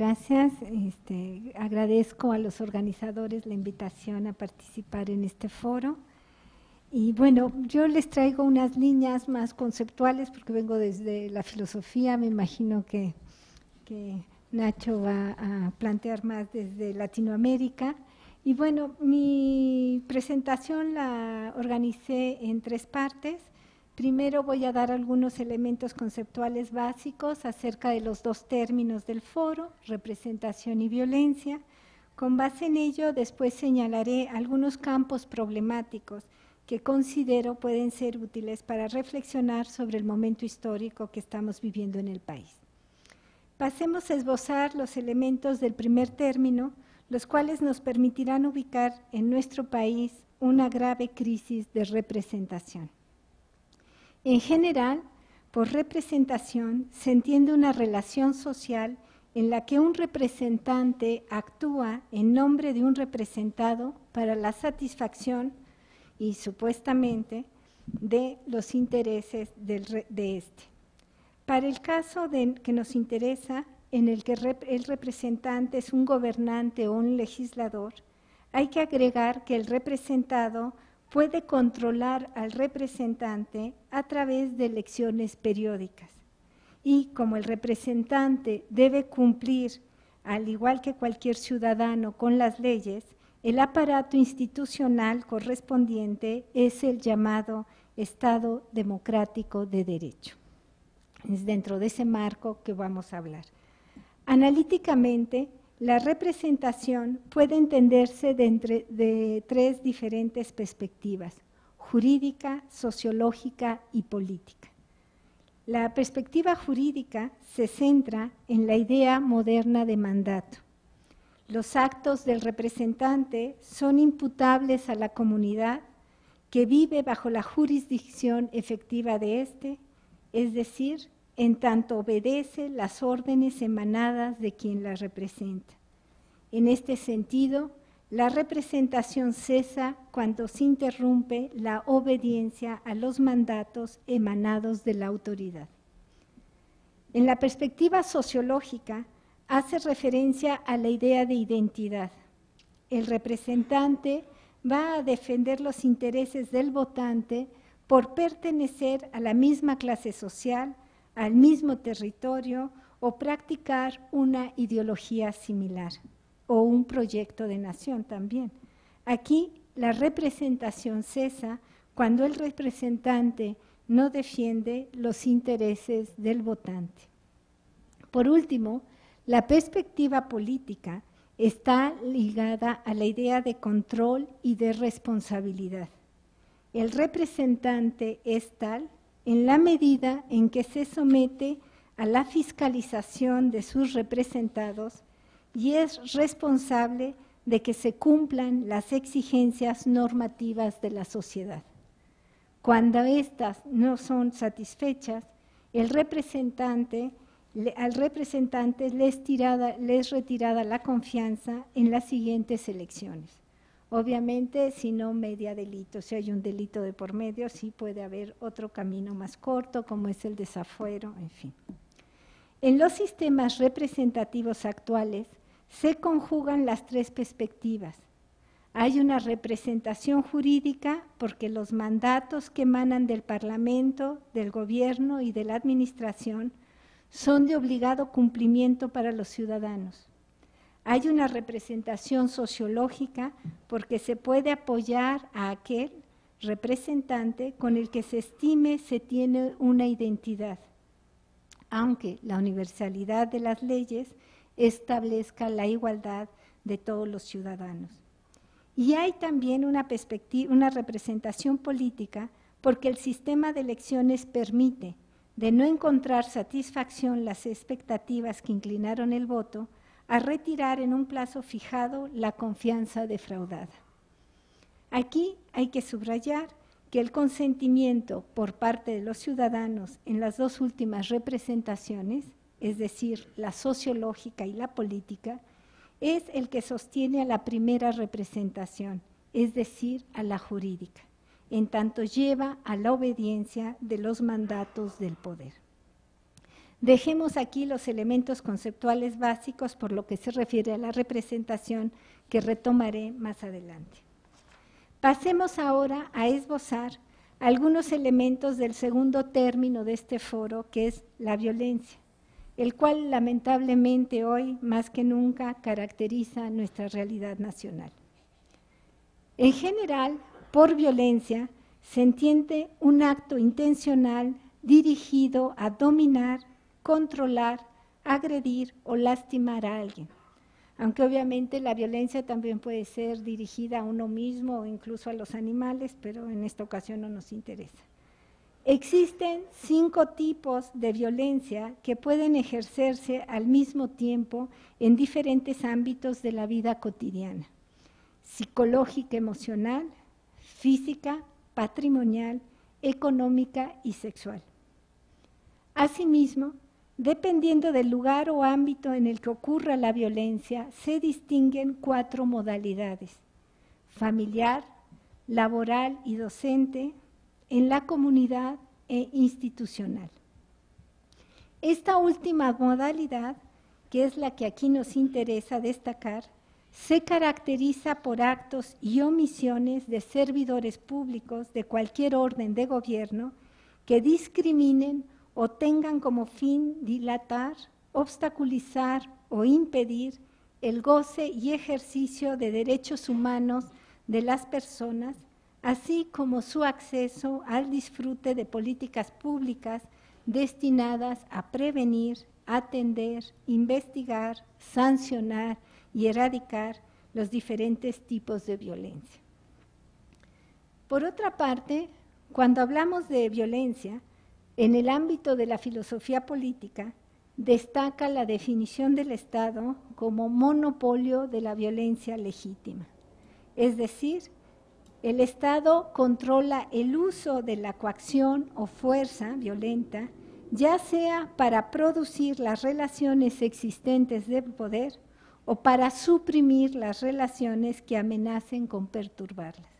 Gracias. Este, agradezco a los organizadores la invitación a participar en este foro. Y bueno, yo les traigo unas líneas más conceptuales porque vengo desde la filosofía, me imagino que Nacho va a plantear más desde Latinoamérica. Y bueno, mi presentación la organicé en tres partes. Primero voy a dar algunos elementos conceptuales básicos acerca de los dos términos del foro, representación y violencia. Con base en ello, después señalaré algunos campos problemáticos que considero pueden ser útiles para reflexionar sobre el momento histórico que estamos viviendo en el país. Pasemos a esbozar los elementos del primer término, los cuales nos permitirán ubicar en nuestro país una grave crisis de representación. En general, por representación se entiende una relación social en la que un representante actúa en nombre de un representado para la satisfacción y supuestamente de los intereses de este. Para el caso que nos interesa, en el que el representante es un gobernante o un legislador, hay que agregar que el representado puede controlar al representante a través de elecciones periódicas. Y como el representante debe cumplir, al igual que cualquier ciudadano, con las leyes, el aparato institucional correspondiente es el llamado Estado Democrático de Derecho. Es dentro de ese marco que vamos a hablar. Analíticamente, la representación puede entenderse de, tres diferentes perspectivas, jurídica, sociológica y política. La perspectiva jurídica se centra en la idea moderna de mandato. Los actos del representante son imputables a la comunidad que vive bajo la jurisdicción efectiva de éste, es decir, en tanto obedece las órdenes emanadas de quien la representa. En este sentido, la representación cesa cuando se interrumpe la obediencia a los mandatos emanados de la autoridad. En la perspectiva sociológica, hace referencia a la idea de identidad. El representante va a defender los intereses del votante por pertenecer a la misma clase social, al mismo territorio o practicar una ideología similar o un proyecto de nación también. Aquí la representación cesa cuando el representante no defiende los intereses del votante. Por último, la perspectiva política está ligada a la idea de control y de responsabilidad. El representante es tal en la medida en que se somete a la fiscalización de sus representados y es responsable de que se cumplan las exigencias normativas de la sociedad. Cuando éstas no son satisfechas, el representante, al representante les, tirada, les retirada la confianza en las siguientes elecciones. Obviamente, si no media delito, si hay un delito de por medio, sí puede haber otro camino más corto, como es el desafuero, en fin. En los sistemas representativos actuales se conjugan las tres perspectivas. Hay una representación jurídica porque los mandatos que emanan del Parlamento, del Gobierno y de la Administración son de obligado cumplimiento para los ciudadanos. Hay una representación sociológica porque se puede apoyar a aquel representante con el que se estime se tiene una identidad, aunque la universalidad de las leyes establezca la igualdad de todos los ciudadanos. Y hay también una, una representación política porque el sistema de elecciones permite, de no encontrar satisfacción las expectativas que inclinaron el voto, a retirar en un plazo fijado la confianza defraudada. Aquí hay que subrayar que el consentimiento por parte de los ciudadanos en las dos últimas representaciones, es decir, la sociológica y la política, es el que sostiene a la primera representación, es decir, a la jurídica, en tanto lleva a la obediencia de los mandatos del poder. Dejemos aquí los elementos conceptuales básicos por lo que se refiere a la representación que retomaré más adelante. Pasemos ahora a esbozar algunos elementos del segundo término de este foro, que es la violencia, el cual lamentablemente hoy más que nunca caracteriza nuestra realidad nacional. En general, por violencia se entiende un acto intencional dirigido a dominar, controlar, agredir o lastimar a alguien aunque obviamente la violencia también puede ser dirigida a uno mismo o incluso a los animales, pero en esta ocasión no nos interesa. Existen cinco tipos de violencia que pueden ejercerse al mismo tiempo en diferentes ámbitos de la vida cotidiana. Psicológica, emocional, física, patrimonial, económica y sexual. Asimismo, Dependiendo del lugar o ámbito en el que ocurra la violencia, se distinguen cuatro modalidades. Familiar, laboral y docente, en la comunidad e institucional. Esta última modalidad, que es la que aquí nos interesa destacar, se caracteriza por actos y omisiones de servidores públicos de cualquier orden de gobierno que discriminen o tengan como fin dilatar, obstaculizar o impedir el goce y ejercicio de derechos humanos de las personas, así como su acceso al disfrute de políticas públicas destinadas a prevenir, atender, investigar, sancionar y erradicar los diferentes tipos de violencia. Por otra parte, cuando hablamos de violencia, en el ámbito de la filosofía política, destaca la definición del Estado como monopolio de la violencia legítima. Es decir, el Estado controla el uso de la coacción o fuerza violenta, ya sea para producir las relaciones existentes de poder o para suprimir las relaciones que amenacen con perturbarlas.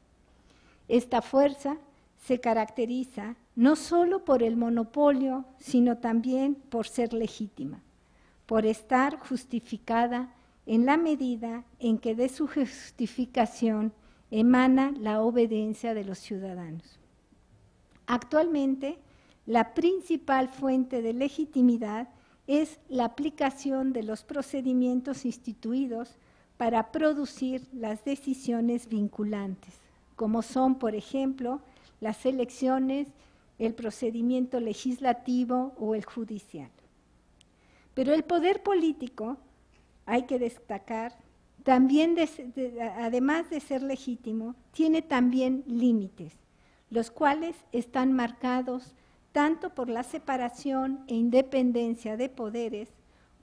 Esta fuerza se caracteriza no solo por el monopolio, sino también por ser legítima, por estar justificada en la medida en que de su justificación emana la obediencia de los ciudadanos. Actualmente, la principal fuente de legitimidad es la aplicación de los procedimientos instituidos para producir las decisiones vinculantes, como son, por ejemplo, las elecciones, el procedimiento legislativo o el judicial. Pero el poder político, hay que destacar, también además de ser legítimo, tiene también límites, los cuales están marcados tanto por la separación e independencia de poderes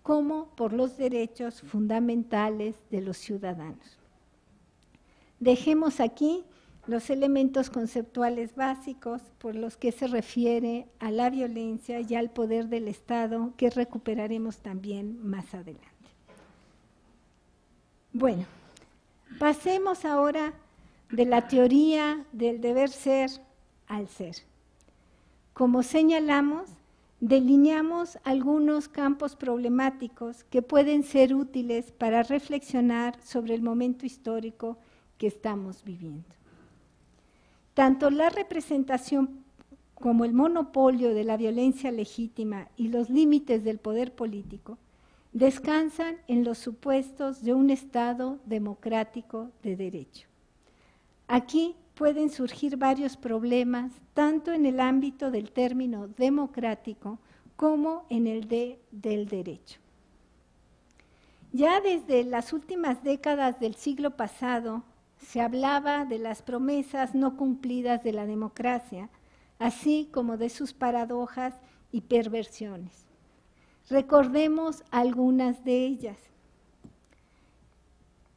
como por los derechos fundamentales de los ciudadanos. Dejemos aquí los elementos conceptuales básicos por los que se refiere a la violencia y al poder del Estado que recuperaremos también más adelante. Bueno, pasemos ahora de la teoría del deber ser al ser. Como señalamos, delineamos algunos campos problemáticos que pueden ser útiles para reflexionar sobre el momento histórico que estamos viviendo. Tanto la representación como el monopolio de la violencia legítima y los límites del poder político descansan en los supuestos de un Estado democrático de derecho. Aquí pueden surgir varios problemas, tanto en el ámbito del término democrático como en el de, del derecho. Ya desde las últimas décadas del siglo pasado, se hablaba de las promesas no cumplidas de la democracia, así como de sus paradojas y perversiones. Recordemos algunas de ellas.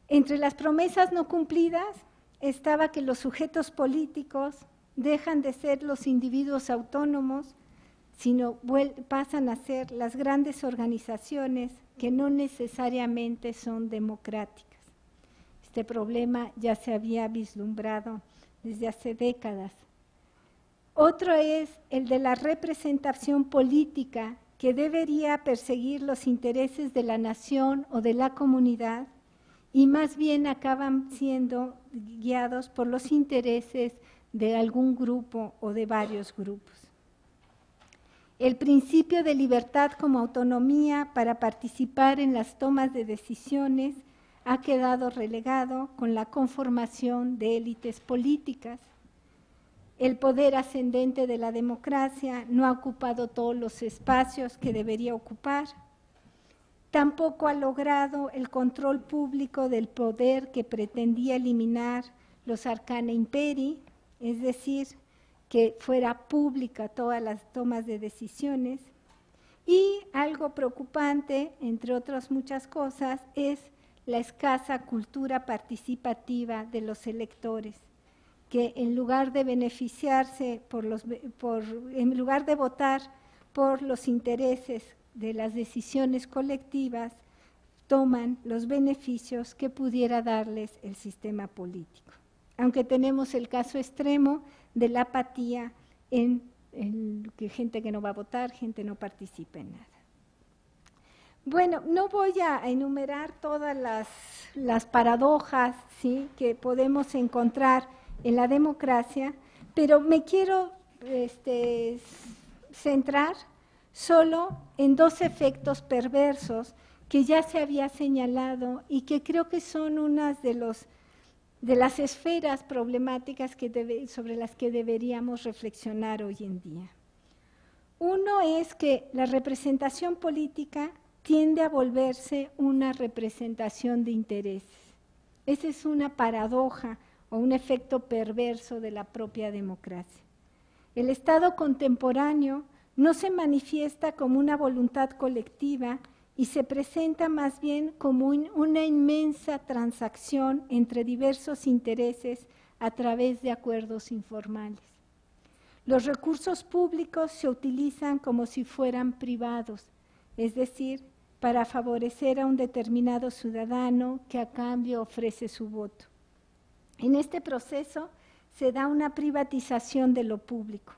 Entre las promesas no cumplidas estaba que los sujetos políticos dejan de ser los individuos autónomos, sino pasan a ser las grandes organizaciones que no necesariamente son democráticas. Este problema ya se había vislumbrado desde hace décadas. Otro es el de la representación política que debería perseguir los intereses de la nación o de la comunidad y más bien acaban siendo guiados por los intereses de algún grupo o de varios grupos. El principio de libertad como autonomía para participar en las tomas de decisiones ha quedado relegado con la conformación de élites políticas el poder ascendente de la democracia no ha ocupado todos los espacios que debería ocupar. Tampoco ha logrado el control público del poder que pretendía eliminar los arcana imperi, es decir, que fuera pública todas las tomas de decisiones. Y algo preocupante, entre otras muchas cosas, es la escasa cultura participativa de los electores que en lugar de beneficiarse por los, por, en lugar de votar por los intereses de las decisiones colectivas, toman los beneficios que pudiera darles el sistema político. Aunque tenemos el caso extremo de la apatía en, gente que no va a votar, gente no participa en nada. Bueno, no voy a enumerar todas las, las paradojas ¿sí? que podemos encontrar en la democracia, pero me quiero este, centrar solo en dos efectos perversos que ya se había señalado y que creo que son unas de, los, de las esferas problemáticas sobre las que deberíamos reflexionar hoy en día. Uno es que la representación política tiende a volverse una representación de intereses. Esa es una paradoja o un efecto perverso de la propia democracia. El Estado contemporáneo no se manifiesta como una voluntad colectiva y se presenta más bien como una inmensa transacción entre diversos intereses a través de acuerdos informales. Los recursos públicos se utilizan como si fueran privados, es decir, para favorecer a un determinado ciudadano que a cambio ofrece su voto. En este proceso se da una privatización de lo público.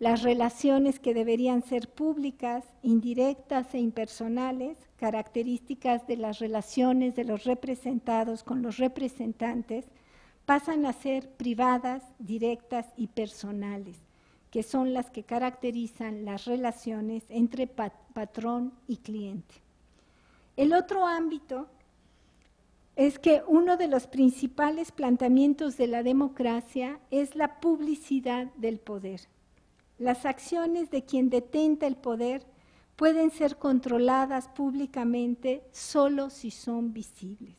Las relaciones que deberían ser públicas, indirectas e impersonales, características de las relaciones de los representados con los representantes, pasan a ser privadas, directas y personales, que son las que caracterizan las relaciones entre patrón y cliente. El otro ámbito es que uno de los principales planteamientos de la democracia es la publicidad del poder. Las acciones de quien detenta el poder pueden ser controladas públicamente solo si son visibles.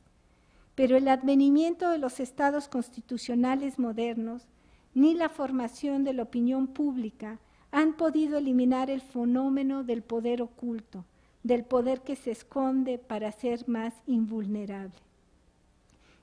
Pero el advenimiento de los estados constitucionales modernos ni la formación de la opinión pública han podido eliminar el fenómeno del poder oculto, del poder que se esconde para ser más invulnerable.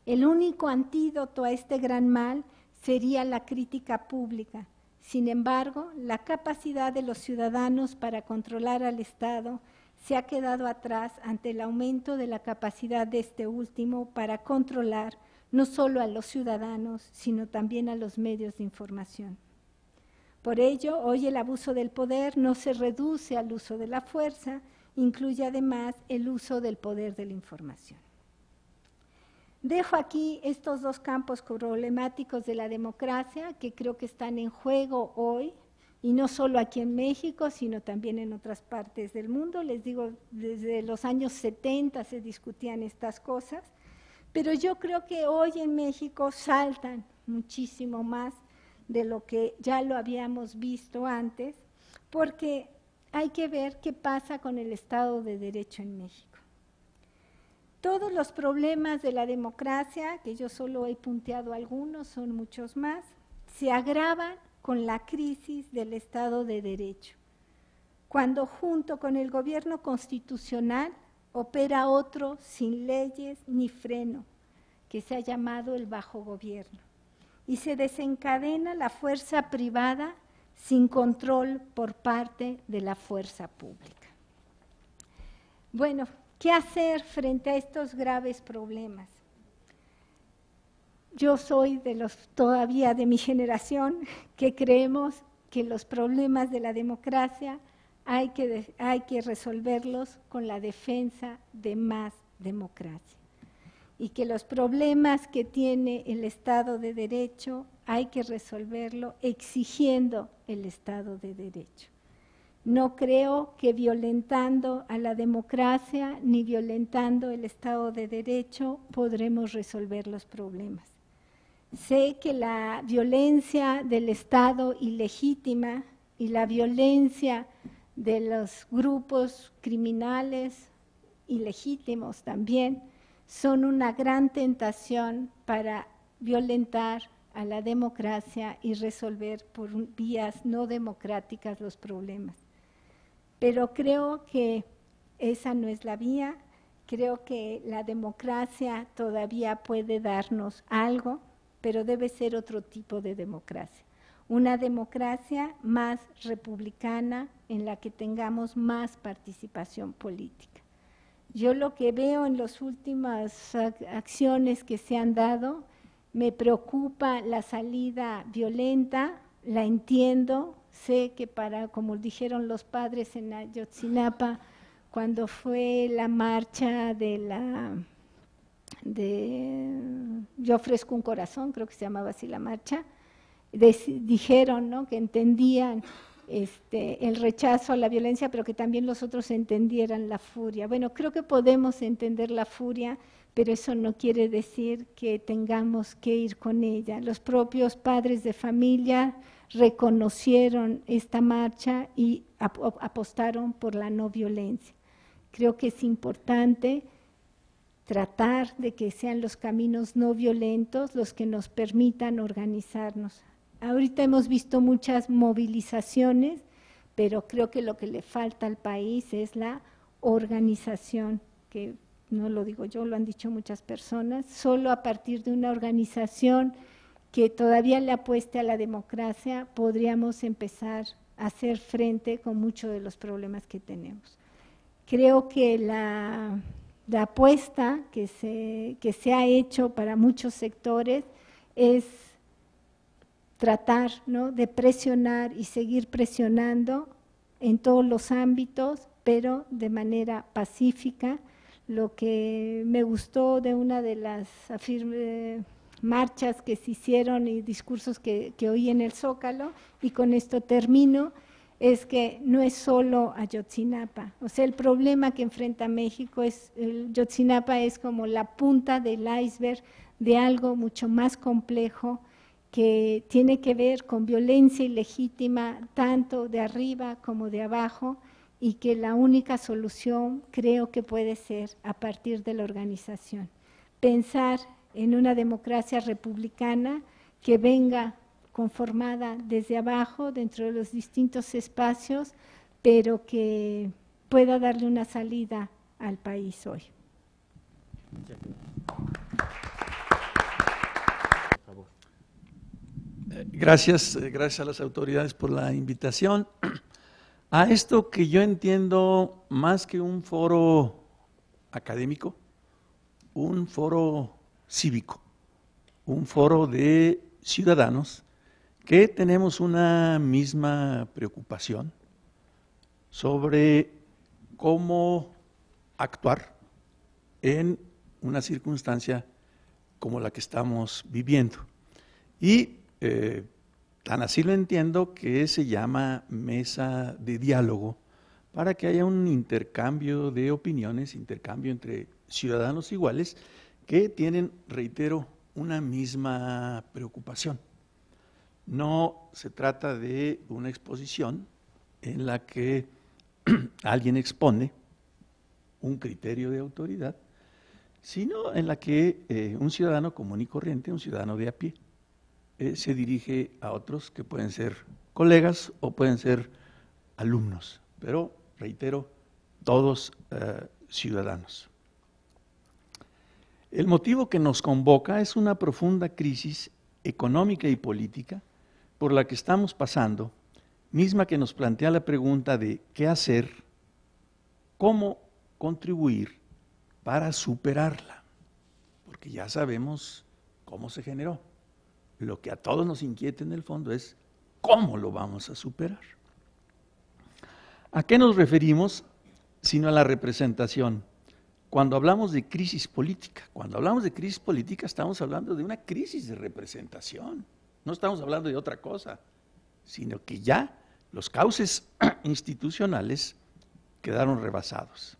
El único antídoto a este gran mal sería la crítica pública. Sin embargo, la capacidad de los ciudadanos para controlar al Estado se ha quedado atrás ante el aumento de la capacidad de este último para controlar no solo a los ciudadanos, sino también a los medios de información. Por ello, hoy el abuso del poder no se reduce al uso de la fuerza, incluye además el uso del poder de la información. Dejo aquí estos dos campos problemáticos de la democracia que creo que están en juego hoy, y no solo aquí en México, sino también en otras partes del mundo. Les digo, desde los años 70 se discutían estas cosas, pero yo creo que hoy en México saltan muchísimo más de lo que ya lo habíamos visto antes, porque hay que ver qué pasa con el Estado de Derecho en México. Todos los problemas de la democracia, que yo solo he punteado algunos, son muchos más, se agravan con la crisis del Estado de Derecho, cuando junto con el gobierno constitucional opera otro sin leyes ni freno, que se ha llamado el bajo gobierno, y se desencadena la fuerza privada sin control por parte de la fuerza pública. Bueno, ¿Qué hacer frente a estos graves problemas? Yo soy de los todavía de mi generación que creemos que los problemas de la democracia hay que, hay que resolverlos con la defensa de más democracia. Y que los problemas que tiene el Estado de Derecho hay que resolverlo exigiendo el Estado de Derecho. No creo que violentando a la democracia ni violentando el Estado de Derecho podremos resolver los problemas. Sé que la violencia del Estado ilegítima y la violencia de los grupos criminales ilegítimos también son una gran tentación para violentar a la democracia y resolver por vías no democráticas los problemas. Pero creo que esa no es la vía, creo que la democracia todavía puede darnos algo, pero debe ser otro tipo de democracia una democracia más republicana en la que tengamos más participación política. Yo lo que veo en las últimas acciones que se han dado, me preocupa la salida violenta, la entiendo, sé que para, como dijeron los padres en Ayotzinapa, cuando fue la marcha de la, de Yo ofrezco un corazón, creo que se llamaba así la marcha, dijeron ¿no? que entendían este, el rechazo a la violencia, pero que también los otros entendieran la furia. Bueno, creo que podemos entender la furia, pero eso no quiere decir que tengamos que ir con ella. Los propios padres de familia reconocieron esta marcha y apostaron por la no violencia. Creo que es importante tratar de que sean los caminos no violentos los que nos permitan organizarnos. Ahorita hemos visto muchas movilizaciones, pero creo que lo que le falta al país es la organización, que no lo digo yo, lo han dicho muchas personas, solo a partir de una organización que todavía le apueste a la democracia podríamos empezar a hacer frente con muchos de los problemas que tenemos. Creo que la, apuesta que se, que se ha hecho para muchos sectores es tratar de presionar y seguir presionando en todos los ámbitos, pero de manera pacífica. Lo que me gustó de una de las marchas que se hicieron y discursos que, oí en el Zócalo, y con esto termino, es que no es solo Ayotzinapa. O sea, el problema que enfrenta México es, el Ayotzinapa es como la punta del iceberg de algo mucho más complejo, que tiene que ver con violencia ilegítima tanto de arriba como de abajo y que la única solución creo que puede ser a partir de la organización. Pensar en una democracia republicana que venga conformada desde abajo, dentro de los distintos espacios, pero que pueda darle una salida al país hoy. Gracias, eh, gracias a las autoridades por la invitación. A esto que yo entiendo más que un foro académico, un foro cívico, un foro de ciudadanos que tenemos una misma preocupación sobre cómo actuar en una circunstancia como la que estamos viviendo. Y eh, tan así lo entiendo que se llama mesa de diálogo para que haya un intercambio de opiniones, intercambio entre ciudadanos iguales que tienen, reitero, una misma preocupación. No se trata de una exposición en la que alguien expone un criterio de autoridad, sino en la que eh, un ciudadano común y corriente, un ciudadano de a pie, eh, se dirige a otros que pueden ser colegas o pueden ser alumnos, pero reitero, todos eh, ciudadanos. El motivo que nos convoca es una profunda crisis económica y política por la que estamos pasando, misma que nos plantea la pregunta de qué hacer, cómo contribuir para superarla, porque ya sabemos cómo se generó lo que a todos nos inquieta en el fondo es cómo lo vamos a superar. ¿A qué nos referimos? Sino a la representación. Cuando hablamos de crisis política, cuando hablamos de crisis política estamos hablando de una crisis de representación. No estamos hablando de otra cosa, sino que ya los cauces institucionales quedaron rebasados.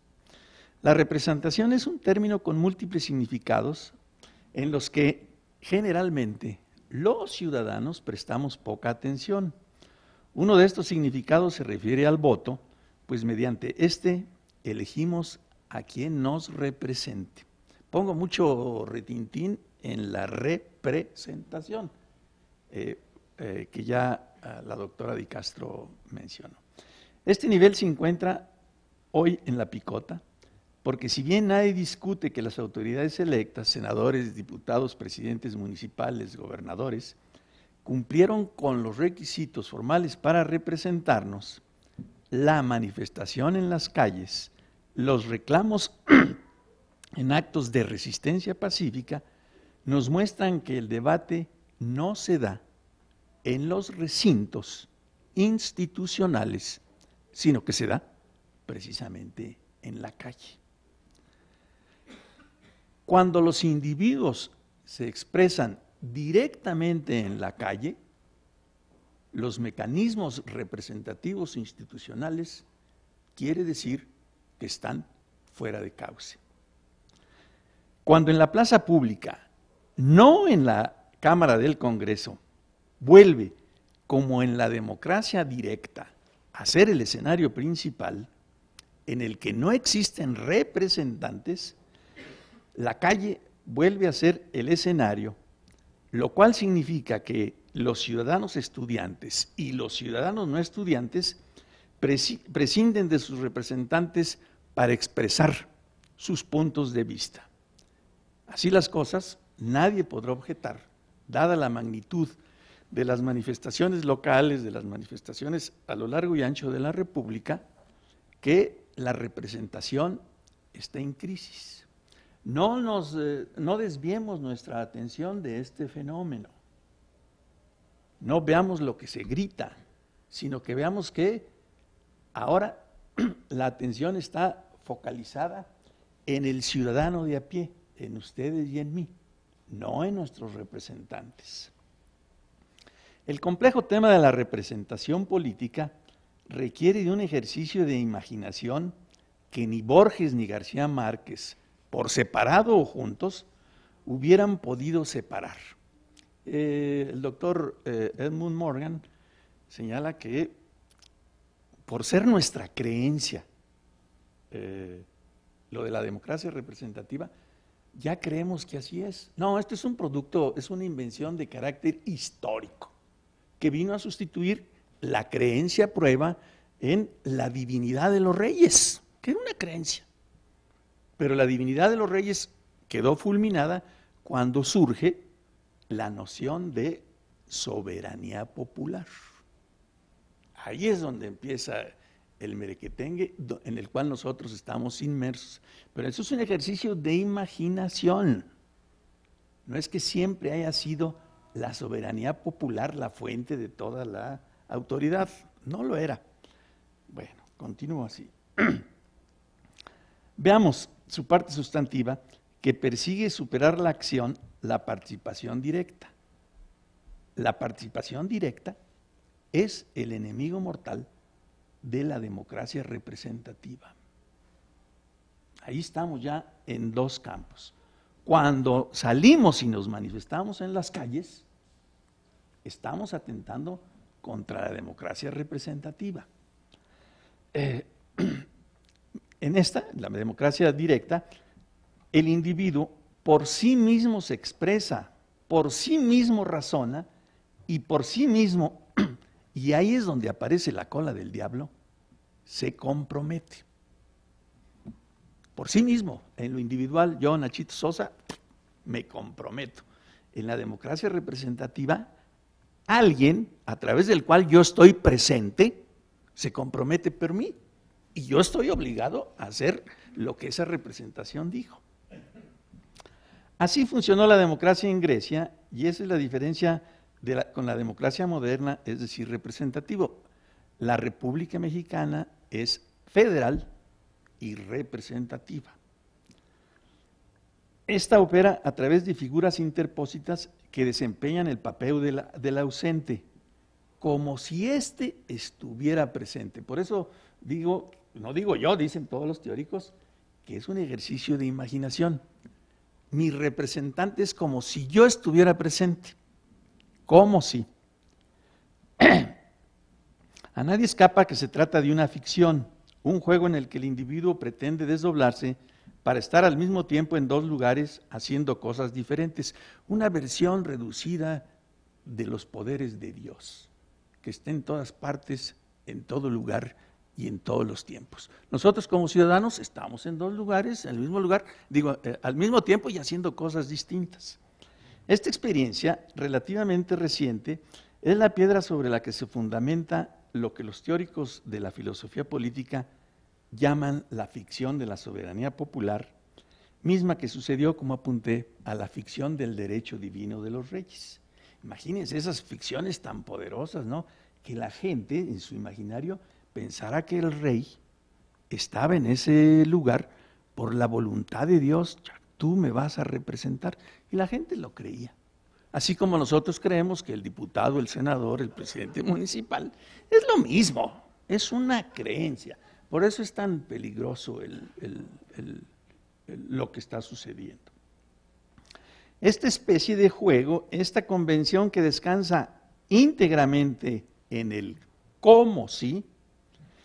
La representación es un término con múltiples significados en los que generalmente los ciudadanos prestamos poca atención. Uno de estos significados se refiere al voto, pues mediante este elegimos a quien nos represente. Pongo mucho retintín en la representación, eh, eh, que ya ah, la doctora Di Castro mencionó. Este nivel se encuentra hoy en la picota, porque si bien nadie discute que las autoridades electas, senadores, diputados, presidentes municipales, gobernadores, cumplieron con los requisitos formales para representarnos, la manifestación en las calles, los reclamos en actos de resistencia pacífica, nos muestran que el debate no se da en los recintos institucionales, sino que se da precisamente en la calle. Cuando los individuos se expresan directamente en la calle, los mecanismos representativos institucionales quiere decir que están fuera de cauce. Cuando en la plaza pública, no en la Cámara del Congreso, vuelve, como en la democracia directa, a ser el escenario principal, en el que no existen representantes, la calle vuelve a ser el escenario, lo cual significa que los ciudadanos estudiantes y los ciudadanos no estudiantes prescinden de sus representantes para expresar sus puntos de vista. Así las cosas, nadie podrá objetar, dada la magnitud de las manifestaciones locales, de las manifestaciones a lo largo y ancho de la República, que la representación está en crisis. No, nos, eh, no desviemos nuestra atención de este fenómeno. No veamos lo que se grita, sino que veamos que ahora la atención está focalizada en el ciudadano de a pie, en ustedes y en mí, no en nuestros representantes. El complejo tema de la representación política requiere de un ejercicio de imaginación que ni Borges ni García Márquez por separado o juntos, hubieran podido separar. Eh, el doctor eh, Edmund Morgan señala que por ser nuestra creencia eh, lo de la democracia representativa, ya creemos que así es. No, esto es un producto, es una invención de carácter histórico, que vino a sustituir la creencia prueba en la divinidad de los reyes, que era una creencia. Pero la divinidad de los reyes quedó fulminada cuando surge la noción de soberanía popular. Ahí es donde empieza el merequetengue en el cual nosotros estamos inmersos. Pero eso es un ejercicio de imaginación. No es que siempre haya sido la soberanía popular la fuente de toda la autoridad. No lo era. Bueno, continúo así. Veamos, su parte sustantiva, que persigue superar la acción, la participación directa. La participación directa es el enemigo mortal de la democracia representativa. Ahí estamos ya en dos campos. Cuando salimos y nos manifestamos en las calles, estamos atentando contra la democracia representativa. Eh, En esta, la democracia directa, el individuo por sí mismo se expresa, por sí mismo razona y por sí mismo, y ahí es donde aparece la cola del diablo, se compromete. Por sí mismo, en lo individual, yo, Nachito Sosa, me comprometo. En la democracia representativa, alguien a través del cual yo estoy presente se compromete por mí y yo estoy obligado a hacer lo que esa representación dijo. Así funcionó la democracia en Grecia y esa es la diferencia con la democracia moderna, es decir, representativo. La República Mexicana es federal y representativa. Esta opera a través de figuras interpósitas que desempeñan el papel del ausente, como si éste estuviera presente. Por eso digo, no digo yo, dicen todos los teóricos, que es un ejercicio de imaginación. Mi representante es como si yo estuviera presente, como si. A nadie escapa que se trata de una ficción, un juego en el que el individuo pretende desdoblarse para estar al mismo tiempo en dos lugares haciendo cosas diferentes. Una versión reducida de los poderes de Dios, que esté en todas partes, en todo lugar y en todos los tiempos. Nosotros como ciudadanos estamos en dos lugares, en el mismo lugar, digo, eh, al mismo tiempo y haciendo cosas distintas. Esta experiencia, relativamente reciente, es la piedra sobre la que se fundamenta lo que los teóricos de la filosofía política llaman la ficción de la soberanía popular, misma que sucedió, como apunté, a la ficción del derecho divino de los reyes. Imagínense esas ficciones tan poderosas, ¿no? Que la gente en su imaginario pensara que el rey estaba en ese lugar por la voluntad de Dios, tú me vas a representar. Y la gente lo creía. Así como nosotros creemos que el diputado, el senador, el presidente municipal es lo mismo, es una creencia. Por eso es tan peligroso lo que está sucediendo. Esta especie de juego, esta convención que descansa íntegramente en el cómo sí,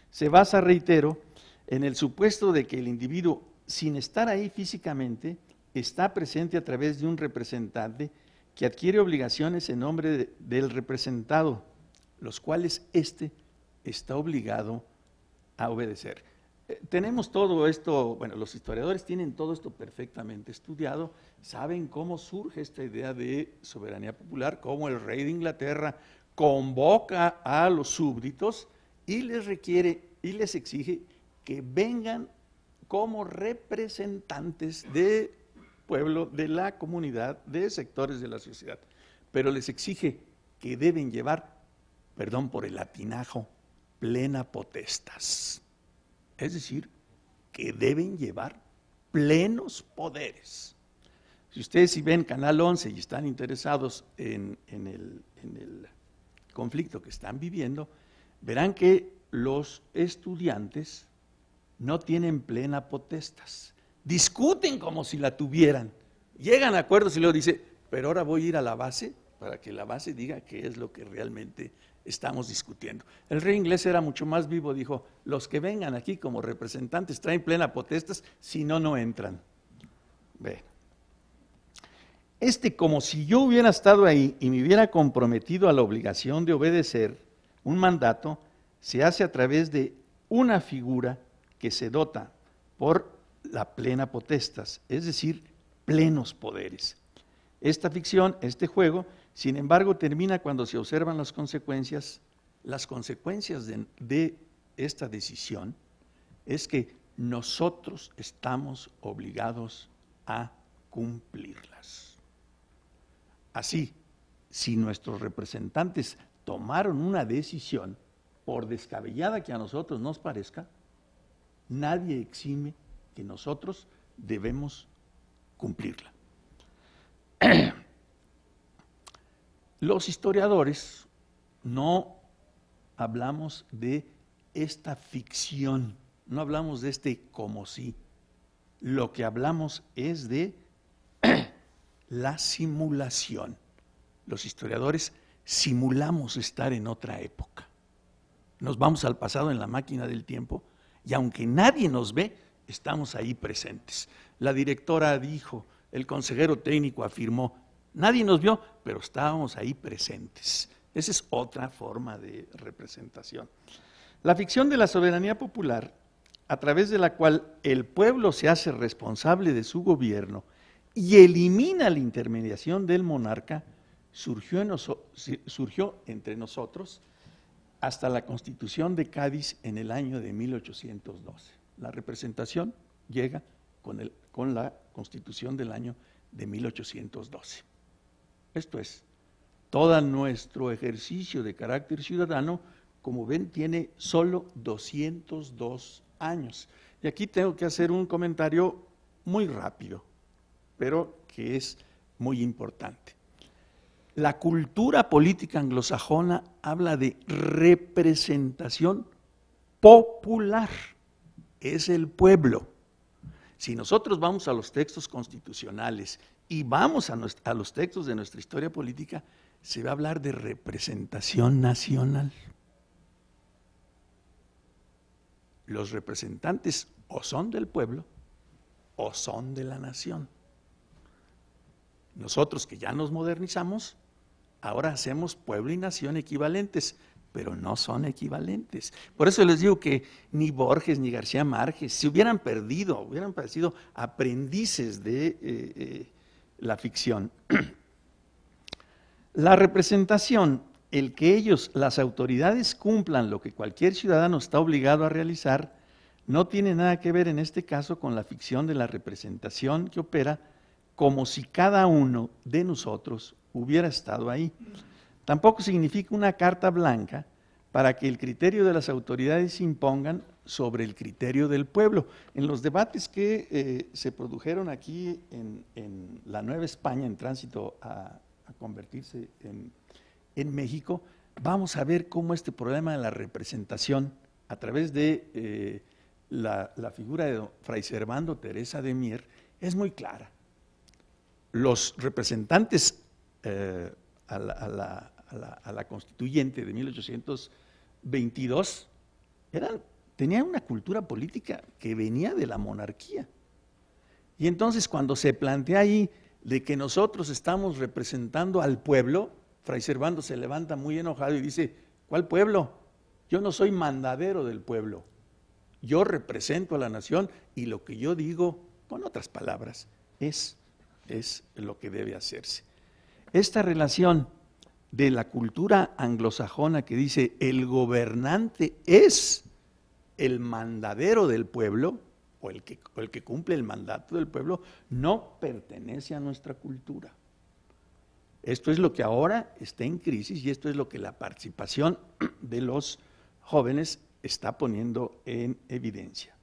se basa, reitero, en el supuesto de que el individuo, sin estar ahí físicamente, está presente a través de un representante que adquiere obligaciones en nombre del representado, los cuales éste está obligado a obedecer. Eh, tenemos todo esto, bueno, los historiadores tienen todo esto perfectamente estudiado, saben cómo surge esta idea de soberanía popular, cómo el rey de Inglaterra convoca a los súbditos y les requiere y les exige que vengan como representantes del pueblo, de la comunidad, de sectores de la sociedad. Pero les exige que deben llevar, perdón por el latinajo, plena potestas. Es decir, que deben llevar plenos poderes. Si ustedes si ven Canal 11 y están interesados en el conflicto que están viviendo, verán que los estudiantes no tienen plena potestas. Discuten como si la tuvieran. Llegan a acuerdos y luego dice, pero ahora voy a ir a la base para que la base diga qué es lo que realmente estamos discutiendo. El rey inglés era mucho más vivo, dijo, los que vengan aquí como representantes traen plena potestas, si no, no entran. Ve. Este, como si yo hubiera estado ahí y me hubiera comprometido a la obligación de obedecer un mandato, se hace a través de una figura que se dota por la plena potestas, es decir, plenos poderes. Esta ficción, este juego, sin embargo, termina cuando se observan las consecuencias. Las consecuencias de, de esta decisión es que nosotros estamos obligados a cumplirlas. Así, si nuestros representantes tomaron una decisión, por descabellada que a nosotros nos parezca, nadie exime que nosotros debemos cumplirla. Los historiadores no hablamos de esta ficción, no hablamos de este como si. Lo que hablamos es de la simulación. Los historiadores simulamos estar en otra época nos vamos al pasado en la máquina del tiempo y aunque nadie nos ve, estamos ahí presentes. La directora dijo, el consejero técnico afirmó, nadie nos vio, pero estábamos ahí presentes. Esa es otra forma de representación. La ficción de la soberanía popular, a través de la cual el pueblo se hace responsable de su gobierno y elimina la intermediación del monarca, surgió, surgió entre nosotros hasta la constitución de Cádiz en el año de 1812. La representación llega con, el, con la constitución del año de 1812. Esto es, todo nuestro ejercicio de carácter ciudadano como ven, tiene solo 202 años. Y aquí tengo que hacer un comentario muy rápido, pero que es muy importante. La cultura política anglosajona habla de representación popular, es el pueblo. Si nosotros vamos a los textos constitucionales y vamos a, los textos de nuestra historia política, se va a hablar de representación nacional. Los representantes o son del pueblo o son de la nación. Nosotros que ya nos modernizamos, ahora hacemos pueblo y nación equivalentes, pero no son equivalentes. Por eso les digo que ni Borges ni García Márquez se hubieran perdido, hubieran parecido aprendices de eh, eh, la ficción. la representación, el que ellos, las autoridades, cumplan lo que cualquier ciudadano está obligado a realizar, no tiene nada que ver en este caso con la ficción de la representación que opera como si cada uno de nosotros hubiera estado ahí. Tampoco significa una carta blanca para que el criterio de las autoridades se impongan sobre el criterio del pueblo. En los debates que eh, se produjeron aquí en, la Nueva España, en tránsito a, convertirse en, México, vamos a ver cómo este problema de la representación, a través de eh, la, figura de Fray Servando Teresa de Mier, es muy clara los representantes eh, a, la, constituyente de 1822 eran, tenían una cultura política que venía de la monarquía. Y entonces cuando se plantea ahí de que nosotros estamos representando al pueblo, Fray Servando se levanta muy enojado y dice, ¿cuál pueblo? Yo no soy mandadero del pueblo, yo represento a la nación y lo que yo digo, con otras palabras, es es lo que debe hacerse. Esta relación de la cultura anglosajona que dice el gobernante es el mandadero del pueblo, o el que, el que cumple el mandato del pueblo, no pertenece a nuestra cultura. Esto es lo que ahora está en crisis y esto es lo que la participación de los jóvenes está poniendo en evidencia.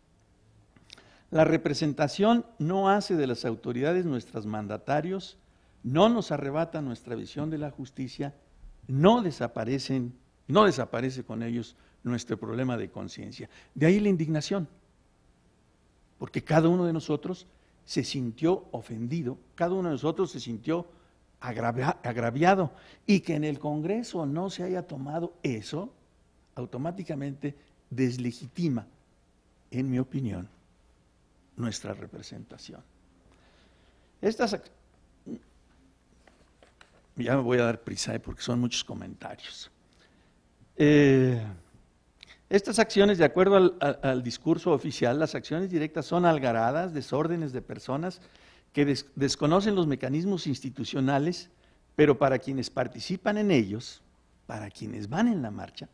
La representación no hace de las autoridades nuestros mandatarios, no nos arrebata nuestra visión de la justicia, no desaparecen, no desaparece con ellos nuestro problema de conciencia. De ahí la indignación, porque cada uno de nosotros se sintió ofendido, cada uno de nosotros se sintió agraviado y que en el Congreso no se haya tomado eso, automáticamente deslegitima, en mi opinión, nuestra representación. Estas, ya me voy a dar prisa ¿eh? porque son muchos comentarios. Eh, estas acciones, de acuerdo al, discurso oficial, las acciones directas son algaradas, desórdenes de personas que desconocen los mecanismos institucionales, pero para quienes participan en ellos, para quienes van en la marcha,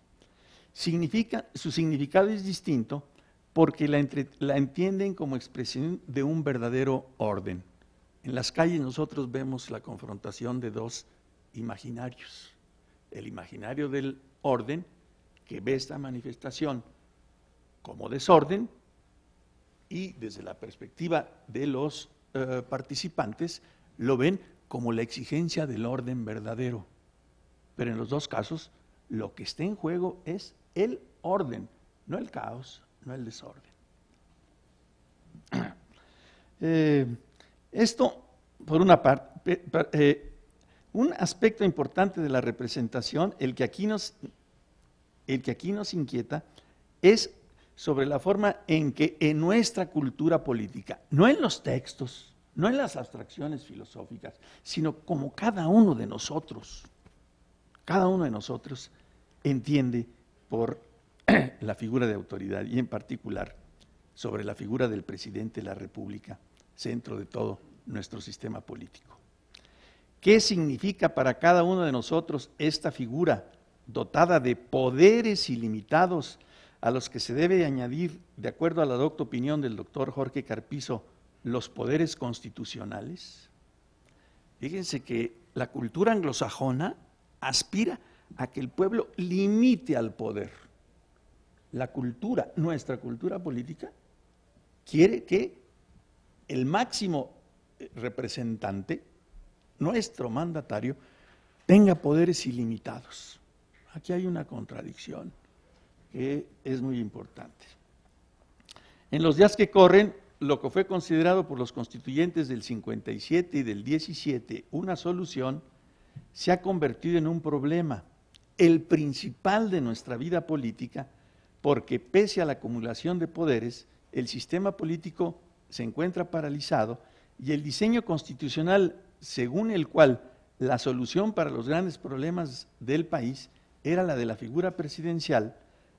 significa, su significado es distinto porque la, entienden como expresión de un verdadero orden. En las calles nosotros vemos la confrontación de dos imaginarios. El imaginario del orden, que ve esta manifestación como desorden, y desde la perspectiva de los eh, participantes, lo ven como la exigencia del orden verdadero. Pero en los dos casos, lo que está en juego es el orden, no el caos, no el desorden. Eh, esto, por una parte, eh, un aspecto importante de la representación, el que, aquí nos, el que aquí nos inquieta, es sobre la forma en que en nuestra cultura política, no en los textos, no en las abstracciones filosóficas, sino como cada uno de nosotros, cada uno de nosotros entiende por la figura de autoridad y en particular sobre la figura del presidente de la República, centro de todo nuestro sistema político. ¿Qué significa para cada uno de nosotros esta figura dotada de poderes ilimitados a los que se debe añadir, de acuerdo a la docta opinión del doctor Jorge Carpizo, los poderes constitucionales? Fíjense que la cultura anglosajona aspira a que el pueblo limite al poder. La cultura, nuestra cultura política, quiere que el máximo eh, representante, nuestro mandatario, tenga poderes ilimitados. Aquí hay una contradicción que es muy importante. En los días que corren, lo que fue considerado por los constituyentes del 57 y del 17 una solución, se ha convertido en un problema, el principal de nuestra vida política, porque pese a la acumulación de poderes, el sistema político se encuentra paralizado y el diseño constitucional según el cual la solución para los grandes problemas del país era la de la figura presidencial,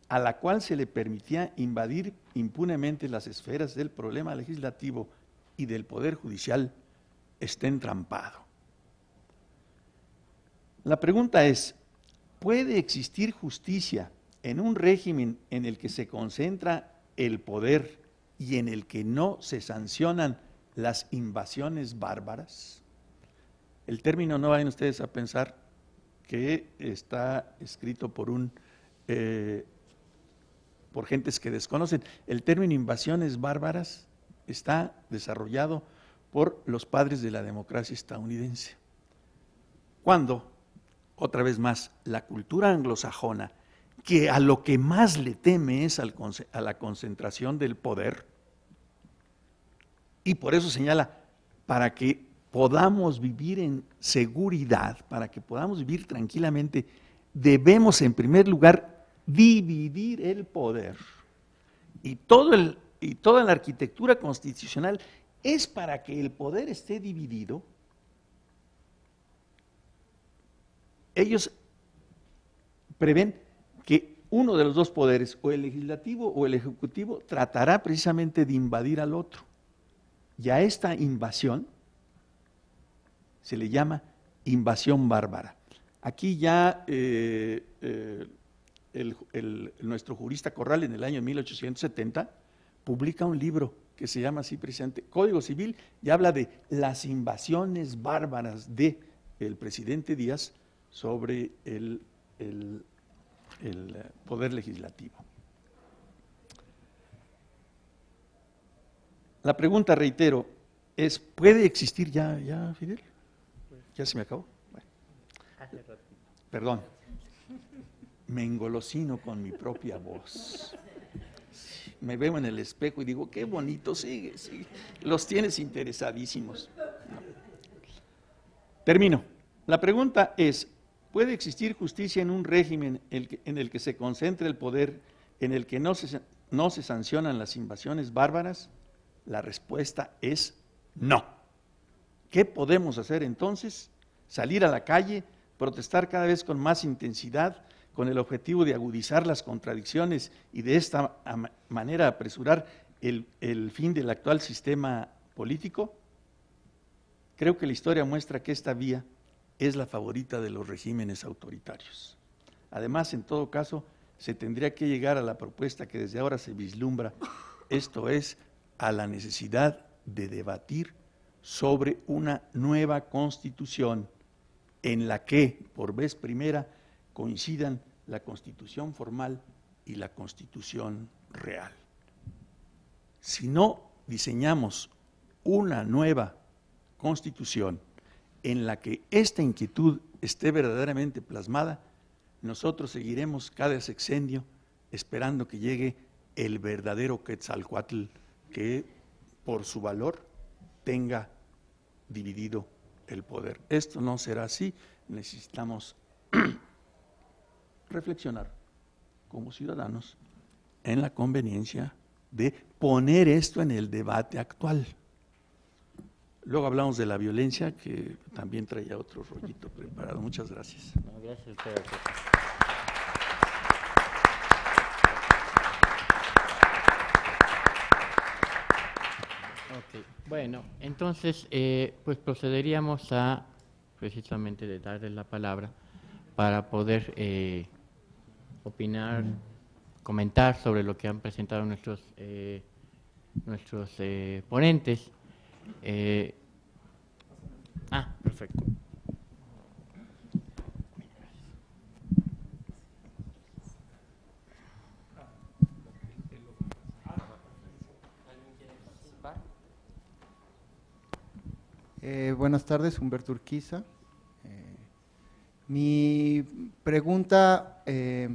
a la cual se le permitía invadir impunemente las esferas del problema legislativo y del Poder Judicial, está entrampado. La pregunta es, ¿puede existir justicia en un régimen en el que se concentra el poder y en el que no se sancionan las invasiones bárbaras? El término no vayan ustedes a pensar que está escrito por un eh, por gentes que desconocen. El término invasiones bárbaras está desarrollado por los padres de la democracia estadounidense. Cuando, otra vez más, la cultura anglosajona, que a lo que más le teme es a la concentración del poder, y por eso señala, para que podamos vivir en seguridad, para que podamos vivir tranquilamente, debemos en primer lugar dividir el poder. Y, todo el, y toda la arquitectura constitucional es para que el poder esté dividido. Ellos prevén que uno de los dos poderes, o el legislativo o el ejecutivo, tratará precisamente de invadir al otro. Y a esta invasión se le llama invasión bárbara. Aquí ya eh, eh, nuestro jurista Corral en el año 1870 publica un libro que se llama así precisamente Código Civil y habla de las invasiones bárbaras de el presidente Díaz sobre el, el poder legislativo. La pregunta, reitero, es, ¿puede existir ya, ya Fidel? ¿Ya se me acabó? Perdón. Me engolosino con mi propia voz. Me veo en el espejo y digo, qué bonito, sigue, sigue. Los tienes interesadísimos. Termino. La pregunta es, ¿puede existir justicia en un régimen en el que se concentre el poder, en el que no se, sancionan las invasiones bárbaras? La respuesta es no. ¿Qué podemos hacer entonces? Salir a la calle, protestar cada vez con más intensidad, con el objetivo de agudizar las contradicciones y de esta manera apresurar el fin del actual sistema político? Creo que la historia muestra que esta vía es la favorita de los regímenes autoritarios. Además, en todo caso, se tendría que llegar a la propuesta que desde ahora se vislumbra, esto es, a la necesidad de debatir sobre una nueva constitución en la que, por vez primera, coincidan la constitución formal y la constitución real. Si no diseñamos una nueva constitución en la que esta inquietud esté verdaderamente plasmada, nosotros seguiremos cada sexenio esperando que llegue el verdadero Quetzalcoatl que por su valor tenga dividido el poder. Esto no será así, necesitamos reflexionar como ciudadanos en la conveniencia de poner esto en el debate actual. Luego hablamos de la violencia, que también traía otro rollito preparado. Muchas gracias. gracias Bueno, entonces, eh, pues procederíamos a precisamente de darle la palabra para poder eh, opinar, comentar sobre lo que han presentado nuestros eh, nuestros ponentes. Eh, ah, perfecto. Eh, buenas tardes, Humberto Urquiza. Eh, mi pregunta, eh,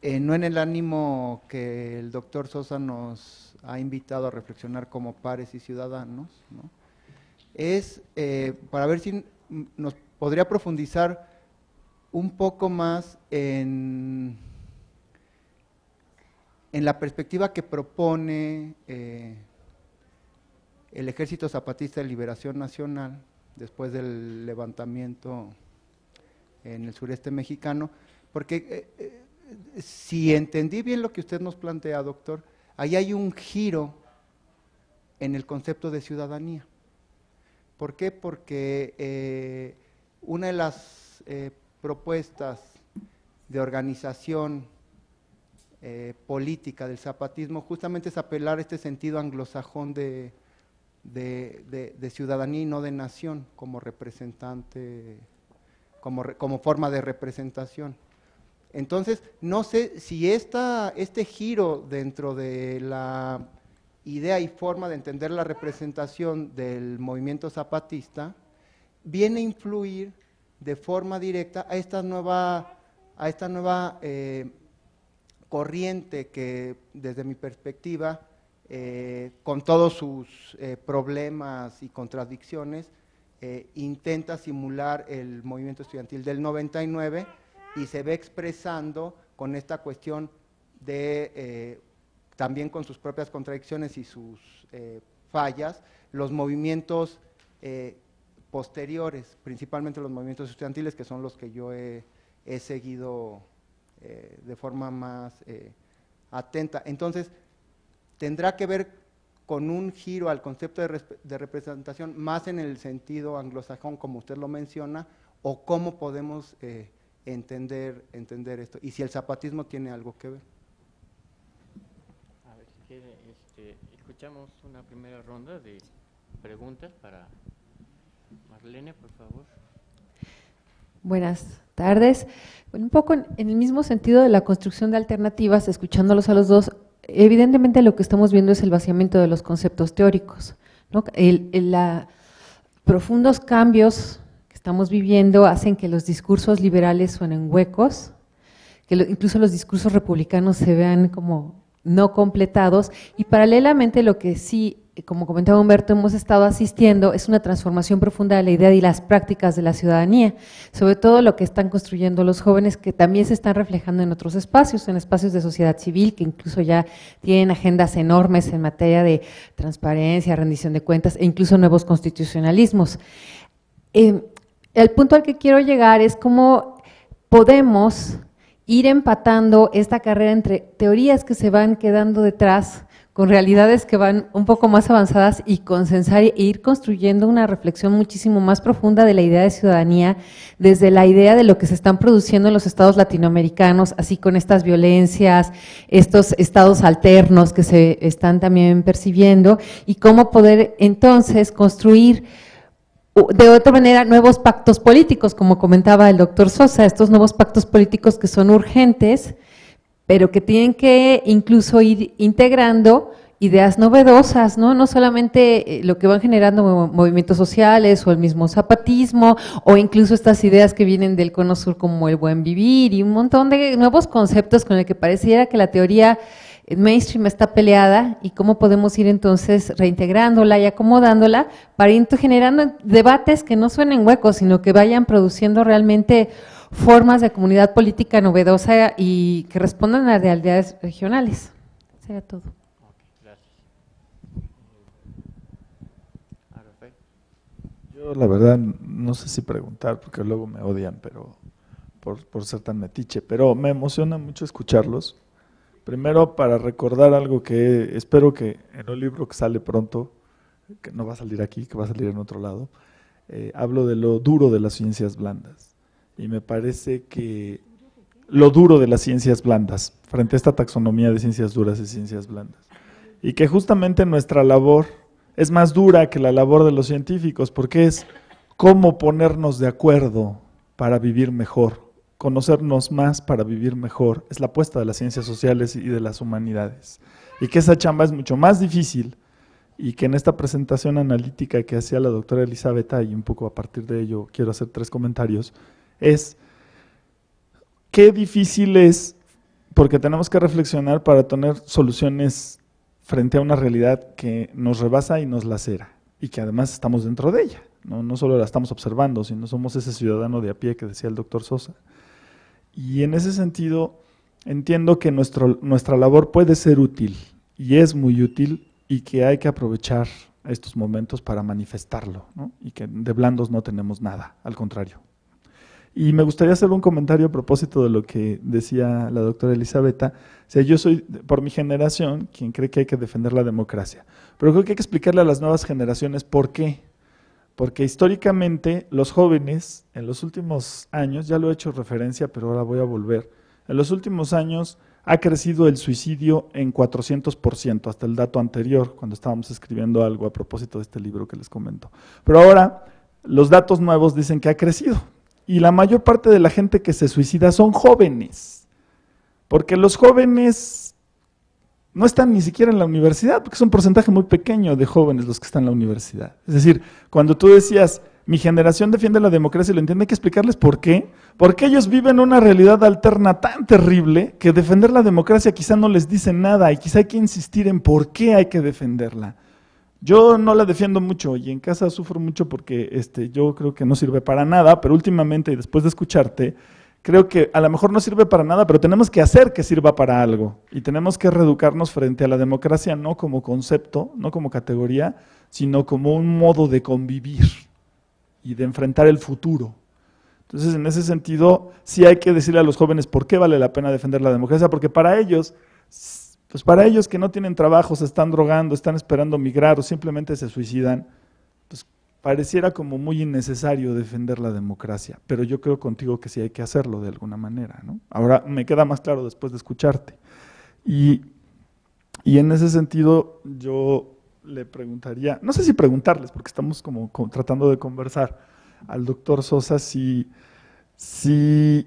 eh no en el ánimo que el doctor Sosa nos ha invitado a reflexionar como pares y ciudadanos, es para ver si nos podría profundizar un poco más en, en la perspectiva que propone el Ejército Zapatista de Liberación Nacional, después del levantamiento en el sureste mexicano, porque eh, eh, si entendí bien lo que usted nos plantea, doctor, ahí hay un giro en el concepto de ciudadanía. ¿Por qué? Porque eh, una de las propuestas de organización política del zapatismo justamente es apelar a este sentido anglosajón de, de, ciudadanía y no de nación como representante, como, como forma de representación. Entonces, no sé si esta, este giro dentro de la idea y forma de entender la representación del movimiento zapatista viene a influir de forma directa a esta nueva, a esta nueva eh, corriente que desde mi perspectiva eh, con todos sus eh, problemas y contradicciones, intenta simular el movimiento estudiantil del 99 y se ve expresando con esta cuestión de, también con sus propias contradicciones y sus fallas, los movimientos posteriores, principalmente los movimientos estudiantiles, que son los que yo he, seguido de forma más atenta. Entonces, tendrá que ver con un giro al concepto de, representación más en el sentido anglosajón, como usted lo menciona, o cómo podemos eh, entender, entender esto, y si el zapatismo tiene algo que ver. A ver, si quiere, este, escuchamos una primera ronda de preguntas para Marlene, por favor. Buenas tardes. un poco en, el mismo sentido de la construcción de alternativas, escuchándolos a los dos, evidentemente lo que estamos viendo es el vaciamiento de los conceptos teóricos. ¿no? profundos cambios estamos viviendo hacen que los discursos liberales suenen huecos, que incluso los discursos republicanos se vean como no completados y paralelamente lo que sí como comentaba Humberto, hemos estado asistiendo, es una transformación profunda de la idea y las prácticas de la ciudadanía, sobre todo lo que están construyendo los jóvenes que también se están reflejando en otros espacios, en espacios de sociedad civil, que incluso ya tienen agendas enormes en materia de transparencia, rendición de cuentas e incluso nuevos constitucionalismos. Eh, el punto al que quiero llegar es cómo podemos ir empatando esta carrera entre teorías que se van quedando detrás, con realidades que van un poco más avanzadas y consensar e ir construyendo una reflexión muchísimo más profunda de la idea de ciudadanía, desde la idea de lo que se están produciendo en los estados latinoamericanos, así con estas violencias, estos estados alternos que se están también percibiendo, y cómo poder entonces construir de otra manera nuevos pactos políticos, como comentaba el doctor Sosa, estos nuevos pactos políticos que son urgentes, pero que tienen que incluso ir integrando ideas novedosas, ¿no? No solamente eh, lo que van generando movimientos sociales o el mismo zapatismo o incluso estas ideas que vienen del cono sur como el buen vivir y un montón de nuevos conceptos con el que pareciera que la teoría mainstream está peleada y cómo podemos ir entonces reintegrándola y acomodándola para ir generando debates que no suenen huecos, sino que vayan produciendo realmente formas de comunidad política novedosa y que respondan a realidades regionales. Sería todo. Yo la verdad no sé si preguntar porque luego me odian, pero por, por ser tan metiche, pero me emociona mucho escucharlos. Primero para recordar algo que espero que en un libro que sale pronto, que no va a salir aquí, que va a salir en otro lado, eh, hablo de lo duro de las ciencias blandas y me parece que lo duro de las ciencias blandas, frente a esta taxonomía de ciencias duras y ciencias blandas. Y que justamente nuestra labor es más dura que la labor de los científicos, porque es cómo ponernos de acuerdo para vivir mejor, conocernos más para vivir mejor, es la apuesta de las ciencias sociales y de las humanidades. Y que esa chamba es mucho más difícil y que en esta presentación analítica que hacía la doctora Elizabeth, y un poco a partir de ello quiero hacer tres comentarios, es qué difícil es, porque tenemos que reflexionar para tener soluciones frente a una realidad que nos rebasa y nos lacera, y que además estamos dentro de ella, no, no solo la estamos observando, sino somos ese ciudadano de a pie que decía el doctor Sosa. Y en ese sentido, entiendo que nuestro, nuestra labor puede ser útil, y es muy útil, y que hay que aprovechar estos momentos para manifestarlo, y que de blandos no tenemos nada, al contrario. Y me gustaría hacer un comentario a propósito de lo que decía la doctora Elizabeth. O sea, yo soy, por mi generación, quien cree que hay que defender la democracia. Pero creo que hay que explicarle a las nuevas generaciones por qué. Porque históricamente los jóvenes, en los últimos años, ya lo he hecho referencia, pero ahora voy a volver, en los últimos años ha crecido el suicidio en 400%, hasta el dato anterior, cuando estábamos escribiendo algo a propósito de este libro que les comento. Pero ahora los datos nuevos dicen que ha crecido. Y la mayor parte de la gente que se suicida son jóvenes. Porque los jóvenes no están ni siquiera en la universidad, porque es un porcentaje muy pequeño de jóvenes los que están en la universidad. Es decir, cuando tú decías, mi generación defiende la democracia y lo entiende, hay que explicarles por qué. Porque ellos viven una realidad alterna tan terrible que defender la democracia quizá no les dice nada y quizá hay que insistir en por qué hay que defenderla. Yo no la defiendo mucho y en casa sufro mucho porque este, yo creo que no sirve para nada, pero últimamente y después de escucharte, creo que a lo mejor no sirve para nada, pero tenemos que hacer que sirva para algo y tenemos que reeducarnos frente a la democracia no como concepto, no como categoría, sino como un modo de convivir y de enfrentar el futuro. Entonces, en ese sentido, sí hay que decirle a los jóvenes por qué vale la pena defender la democracia, porque para ellos, pues para ellos que no tienen trabajo, se están drogando, están esperando migrar o simplemente se suicidan, pareciera como muy innecesario defender la democracia, pero yo creo contigo que sí hay que hacerlo de alguna manera. ¿no? Ahora me queda más claro después de escucharte. Y, y en ese sentido, yo le preguntaría, no sé si preguntarles, porque estamos como, tratando de conversar al doctor Sosa, si, si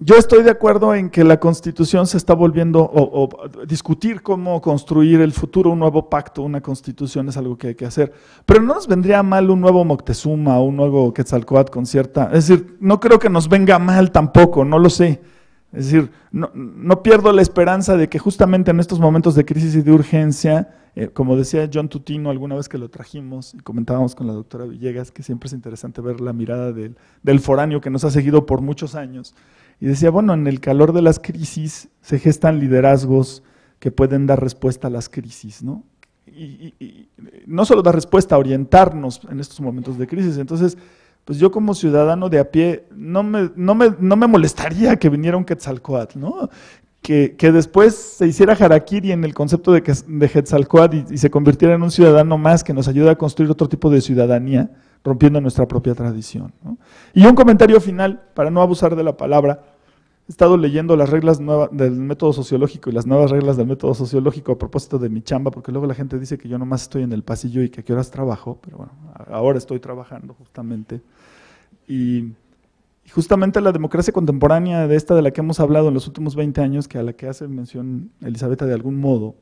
yo estoy de acuerdo en que la constitución se está volviendo, o, discutir cómo construir el futuro, un nuevo pacto, una constitución es algo que hay que hacer, pero no nos vendría mal un nuevo Moctezuma un nuevo Quetzalcoatl con cierta, es decir, no creo que nos venga mal tampoco, no lo sé. Es decir, no, pierdo la esperanza de que justamente en estos momentos de crisis y de urgencia eh, como decía John Tutino alguna vez que lo trajimos y comentábamos con la doctora Villegas, que siempre es interesante ver la mirada del, foráneo que nos ha seguido por muchos años. Y decía, bueno, en el calor de las crisis se gestan liderazgos que pueden dar respuesta a las crisis, ¿no? Y, y, no solo dar respuesta, orientarnos en estos momentos de crisis. Entonces, pues yo como ciudadano de a pie no me, no me, no me molestaría que viniera un Quetzalcoatl, ¿no? que, después se hiciera harakiri en el concepto de, que, de y, se convirtiera en un ciudadano más que nos ayude a construir otro tipo de ciudadanía, rompiendo nuestra propia tradición. Y un comentario final, para no abusar de la palabra. He estado leyendo las reglas del método sociológico y las nuevas reglas del método sociológico a propósito de mi chamba, porque luego la gente dice que yo nomás estoy en el pasillo y que a qué horas trabajo, pero bueno, ahora estoy trabajando justamente. Y justamente la democracia contemporánea de esta de la que hemos hablado en los últimos 20 años, que a la que hace mención Elizabeth de algún modo,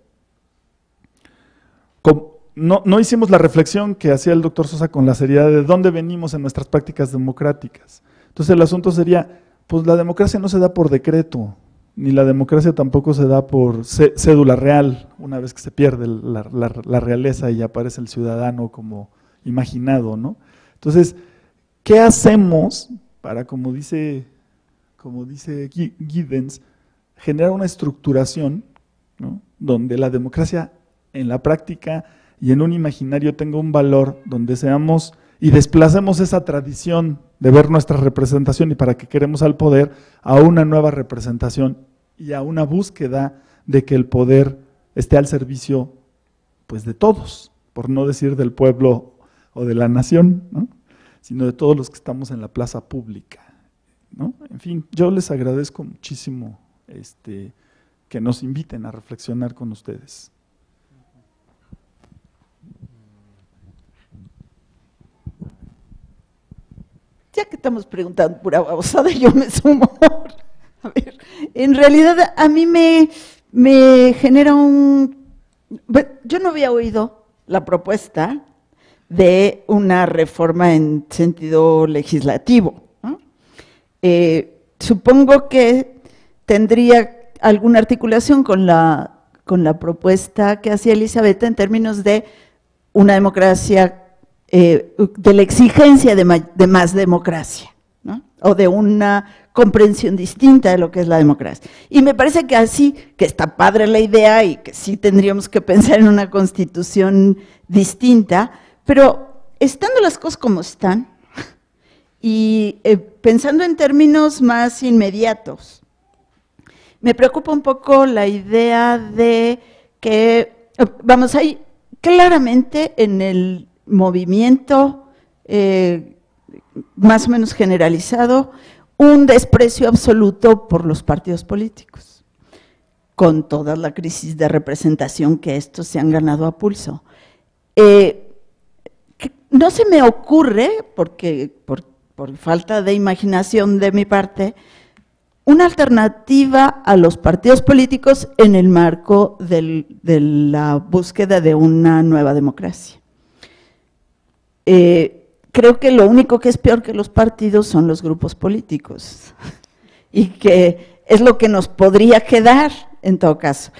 no, no, hicimos la reflexión que hacía el doctor Sosa con la seriedad de dónde venimos en nuestras prácticas democráticas. Entonces el asunto sería, pues la democracia no se da por decreto, ni la democracia tampoco se da por cédula real, una vez que se pierde la, la realeza y aparece el ciudadano como imaginado, ¿no? Entonces, ¿qué hacemos para, como dice, como dice Giddens, generar una estructuración donde la democracia en la práctica y en un imaginario tenga un valor, donde seamos y desplacemos esa tradición de ver nuestra representación y para que queremos al poder a una nueva representación y a una búsqueda de que el poder esté al servicio pues de todos, por no decir del pueblo o de la nación, ¿no? Sino de todos los que estamos en la plaza pública. ¿no? En fin, yo les agradezco muchísimo este, que nos inviten a reflexionar con ustedes. Ya que estamos preguntando pura babosada, yo me sumo. A ver, en realidad a mí me, me genera un... Yo no había oído la propuesta de una reforma en sentido legislativo. Eh, supongo que tendría alguna articulación con la, con la propuesta que hacía Elizabeth en términos de una democracia, eh, de la exigencia de, más democracia, o de una comprensión distinta de lo que es la democracia. Y me parece que así, que está padre la idea y que sí tendríamos que pensar en una constitución distinta, pero estando las cosas como están y eh, pensando en términos más inmediatos, me preocupa un poco la idea de que, vamos, hay claramente en el movimiento eh, más o menos generalizado un desprecio absoluto por los partidos políticos, con toda la crisis de representación que estos se han ganado a pulso. Eh, no se me ocurre, porque por, falta de imaginación de mi parte, una alternativa a los partidos políticos en el marco de la búsqueda de una nueva democracia. Eh, creo que lo único que es peor que los partidos son los grupos políticos y que es lo que nos podría quedar en todo caso.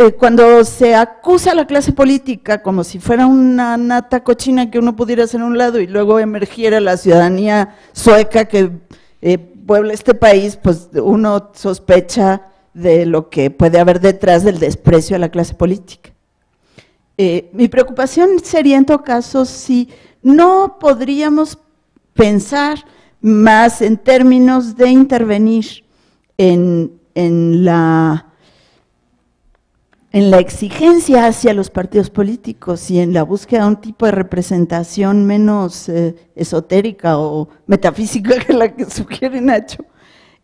Eh, cuando se acusa a la clase política como si fuera una nata cochina que uno pudiera hacer a un lado y luego emergiera la ciudadanía sueca que eh, puebla este país, pues uno sospecha de lo que puede haber detrás del desprecio a la clase política. Eh, mi preocupación sería en todo caso si no podríamos pensar más en términos de intervenir en, la, en la exigencia hacia los partidos políticos y en la búsqueda de un tipo de representación menos eh, esotérica o metafísica que la que sugiere Nacho,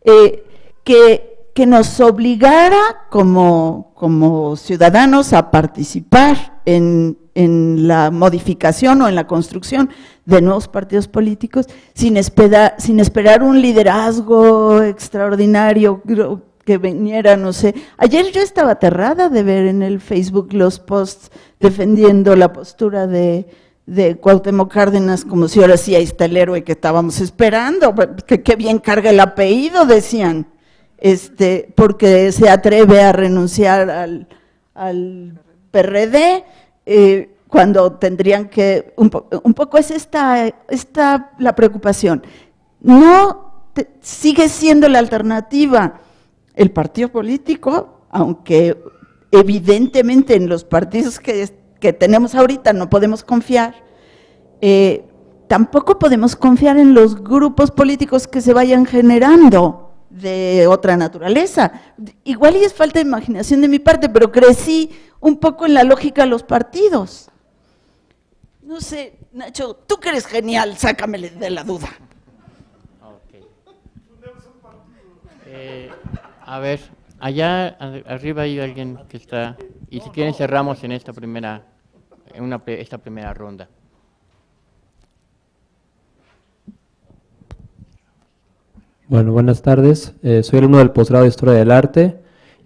eh, que, que, nos obligara como, como ciudadanos a participar en, en la modificación o en la construcción de nuevos partidos políticos sin esperar, sin esperar un liderazgo extraordinario que viniera, no sé. Ayer yo estaba aterrada de ver en el Facebook los posts defendiendo la postura de, de Cuauhtémoc Cárdenas como si ahora sí ahí está el héroe que estábamos esperando, que, qué bien carga el apellido, decían, este, porque se atreve a renunciar al, al PRD eh, cuando tendrían que, un, poco es esta, esta la preocupación. No sigue siendo la alternativa el partido político, aunque evidentemente en los partidos que, tenemos ahorita no podemos confiar, eh, tampoco podemos confiar en los grupos políticos que se vayan generando de otra naturaleza. Igual y es falta de imaginación de mi parte, pero crecí un poco en la lógica de los partidos. No sé, Nacho, tú que eres genial, sácame de la duda. Eh, a ver, allá arriba hay alguien que está, y si quieren cerramos en esta primera, en una, esta primera ronda. Bueno, buenas tardes. Eh, soy alumno del posgrado de Historia del Arte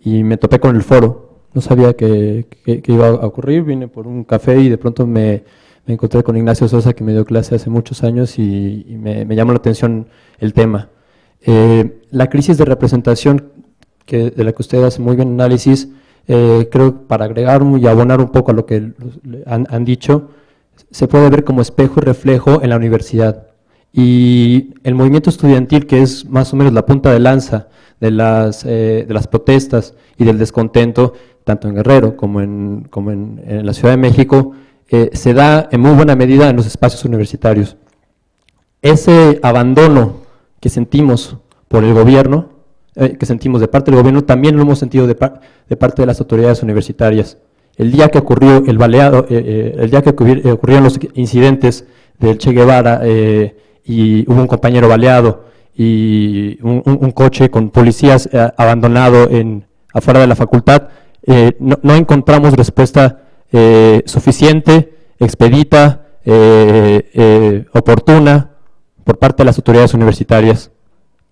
y me topé con el foro. No sabía que, iba a ocurrir, vine por un café y de pronto me, encontré con Ignacio Sosa que me dio clase hace muchos años y, me, llamó la atención el tema. Eh, la crisis de representación de la que usted hace muy bien análisis, eh, creo para agregar y abonar un poco a lo que han, han dicho, se puede ver como espejo y reflejo en la universidad y el movimiento estudiantil, que es más o menos la punta de lanza de las, eh, de las protestas y del descontento, tanto en Guerrero como en, como en, la Ciudad de México, eh, se da en muy buena medida en los espacios universitarios. Ese abandono que sentimos por el gobierno, eh, que sentimos de parte del gobierno, también lo hemos sentido de, de, parte de las autoridades universitarias. El día que ocurrió el baleado, el día que ocurrieron los incidentes del Che Guevara, y hubo un compañero baleado y un, coche con policías eh, abandonado en, afuera de la facultad, eh, no, encontramos respuesta eh, suficiente, expedita, oportuna por parte de las autoridades universitarias.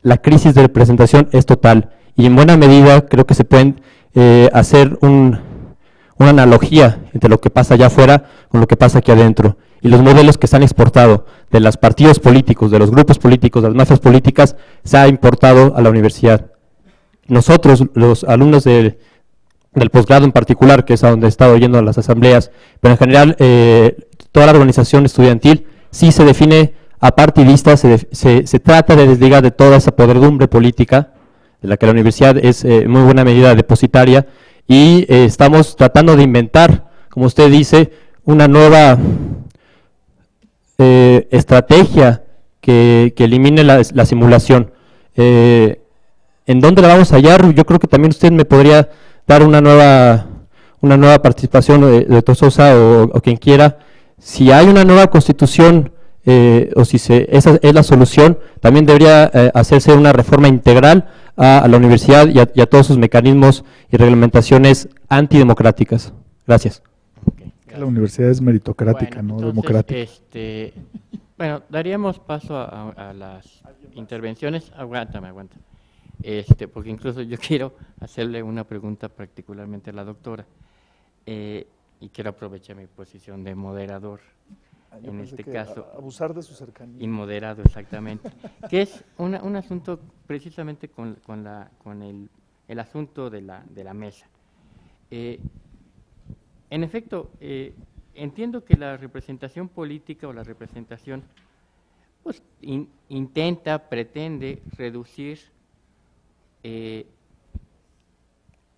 La crisis de representación es total y en buena medida creo que se pueden hacer un, una analogía entre lo que pasa allá afuera con lo que pasa aquí adentro. Y los modelos que se han exportado de los partidos políticos, de los grupos políticos, de las mafias políticas, se ha importado a la universidad. Nosotros, los alumnos del posgrado en particular, que es a donde he estado yendo a las asambleas, pero en general eh, toda la organización estudiantil sí se define apartidista, se, se, trata de desligar de toda esa podredumbre política, de la que la universidad es en eh, muy buena medida depositaria, y eh, estamos tratando de inventar, como usted dice, una nueva eh, estrategia que, elimine la, simulación. ¿En dónde la vamos a hallar? Yo creo que también usted me podría dar una nueva, una nueva participación de, de Tososa o, quien quiera. Si hay una nueva constitución o si se, esa es la solución, también debería hacerse una reforma integral a, la universidad y a, todos sus mecanismos y reglamentaciones antidemocráticas. Gracias. La universidad es meritocrática, no democrática. Este, bueno, daríamos paso a, las intervenciones. Aguántame, aguanta. Este, porque incluso yo quiero hacerle una pregunta particularmente a la doctora. Eh, y quiero aprovechar mi posición de moderador Ah, en este caso. abusar de su cercanía. Inmoderado, exactamente. que es un asunto precisamente con, la, con el, el, asunto de la, de la mesa. Eh, en efecto, eh, entiendo que la representación política o la representación pues, intenta, pretende reducir eh,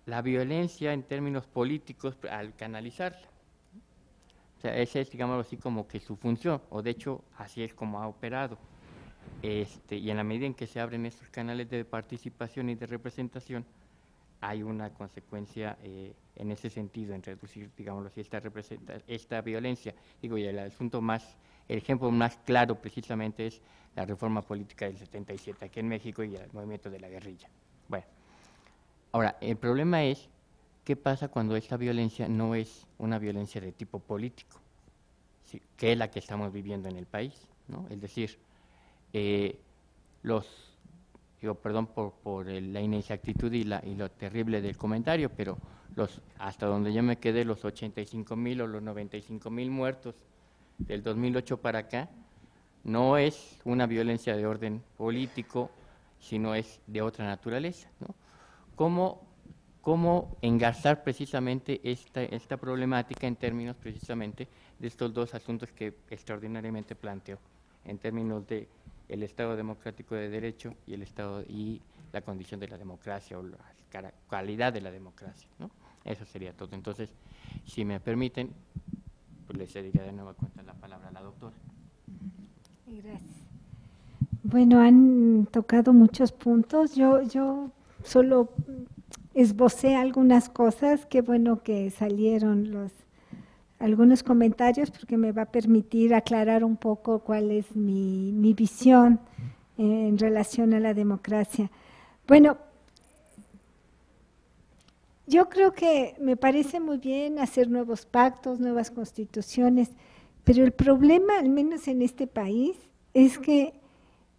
la violencia en términos políticos al canalizarla. O sea, esa es, digamos así, como que su función, o de hecho, así es como ha operado. Este, y en la medida en que se abren estos canales de participación y de representación, hay una consecuencia eh, en ese sentido, en reducir, digamos así, esta, esta violencia. Digo, y el asunto más, el ejemplo más claro precisamente es la reforma política del 77 aquí en México y el movimiento de la guerrilla. Bueno, ahora, el problema es ¿qué pasa cuando esta violencia no es una violencia de tipo político? que es la que estamos viviendo en el país, ¿no? Es decir, eh, los, digo, perdón por, la inexactitud y, la, y lo terrible del comentario, pero los, hasta donde yo me quedé, los 85 mil o los 95 mil muertos del 2008 para acá, no es una violencia de orden político, sino es de otra naturaleza. ¿no? ¿Cómo cómo engarzar precisamente esta, esta problemática en términos precisamente de estos dos asuntos que extraordinariamente planteo, en términos de el Estado democrático de derecho y el Estado y la condición de la democracia o la calidad de la democracia, ¿no? Eso sería todo. Entonces, si me permiten, pues le cedería de nuevo cuenta la palabra a la doctora. Gracias. Bueno, han tocado muchos puntos. Yo, yo solo esbocé algunas cosas, qué bueno que salieron los algunos comentarios porque me va a permitir aclarar un poco cuál es mi, mi visión en relación a la democracia. Bueno, yo creo que me parece muy bien hacer nuevos pactos, nuevas constituciones, pero el problema, al menos en este país, es que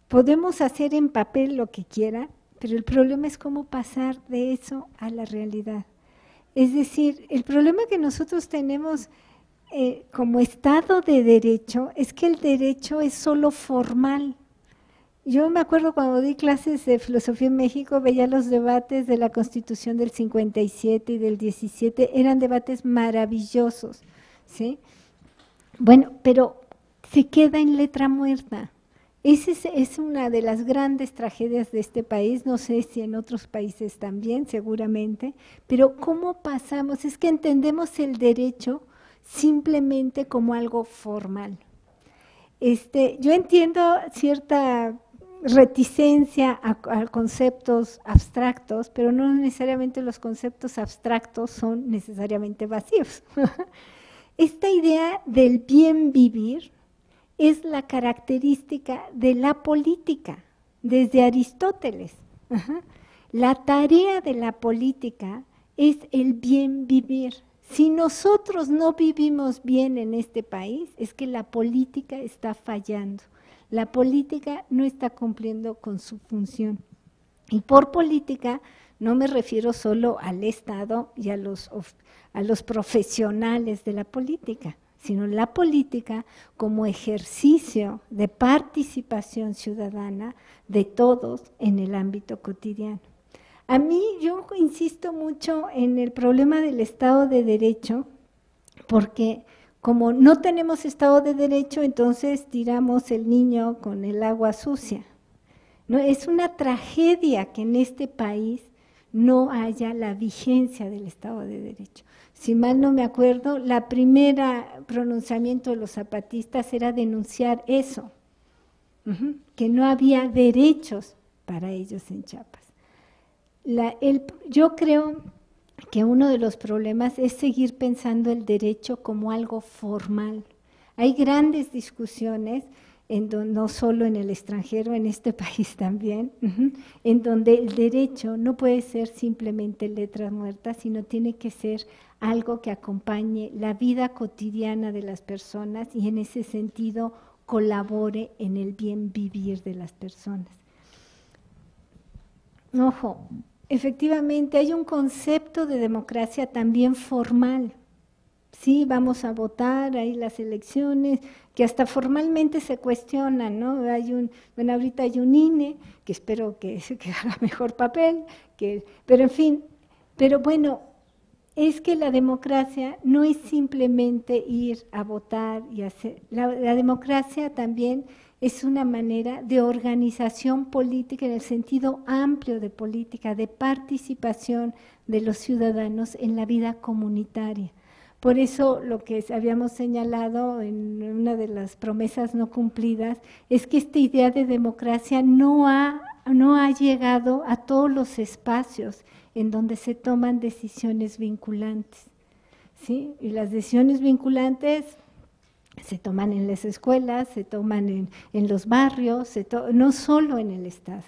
podemos hacer en papel lo que quiera, pero el problema es cómo pasar de eso a la realidad. Es decir, el problema que nosotros tenemos eh, como Estado de Derecho es que el derecho es solo formal. Yo me acuerdo cuando di clases de filosofía en México, veía los debates de la Constitución del 57 y del 17, eran debates maravillosos, ¿sí? Bueno, pero se queda en letra muerta. Esa es, una de las grandes tragedias de este país, no sé si en otros países también, seguramente, pero ¿cómo pasamos? Es que entendemos el derecho simplemente como algo formal. Este, yo entiendo cierta reticencia a, a, conceptos abstractos, pero no necesariamente los conceptos abstractos son necesariamente vacíos. Esta idea del bien vivir, es la característica de la política, desde Aristóteles. La tarea de la política es el bien vivir. Si nosotros no vivimos bien en este país, es que la política está fallando. La política no está cumpliendo con su función. Y por política no me refiero solo al Estado y a los, a los profesionales de la política, sino la política como ejercicio de participación ciudadana de todos en el ámbito cotidiano. A mí yo insisto mucho en el problema del Estado de Derecho, porque como no tenemos Estado de Derecho, entonces tiramos el niño con el agua sucia. No, es una tragedia que en este país no haya la vigencia del Estado de Derecho. Si mal no me acuerdo, la primera pronunciamiento de los zapatistas era denunciar eso, que no había derechos para ellos en Chiapas. yo creo que uno de los problemas es seguir pensando el derecho como algo formal. Hay grandes discusiones no solo en el extranjero, en este país también, en donde el derecho no puede ser simplemente letras muertas, sino tiene que ser algo que acompañe la vida cotidiana de las personas y en ese sentido colabore en el bien vivir de las personas. Ojo, efectivamente hay un concepto de democracia también formal. Sí, vamos a votar, hay las elecciones, que hasta formalmente se cuestionan, ¿no? Hay un, bueno, ahorita hay un INE, que espero que, que haga mejor papel, que, pero en fin, pero bueno, es que la democracia no es simplemente ir a votar y hacer, la, la democracia también es una manera de organización política en el sentido amplio de política, de participación de los ciudadanos en la vida comunitaria. Por eso lo que habíamos señalado en una de las promesas no cumplidas es que esta idea de democracia no ha, no ha llegado a todos los espacios en donde se toman decisiones vinculantes. ¿sí? Y las decisiones vinculantes se toman en las escuelas, se toman en, en los barrios, no solo en el Estado.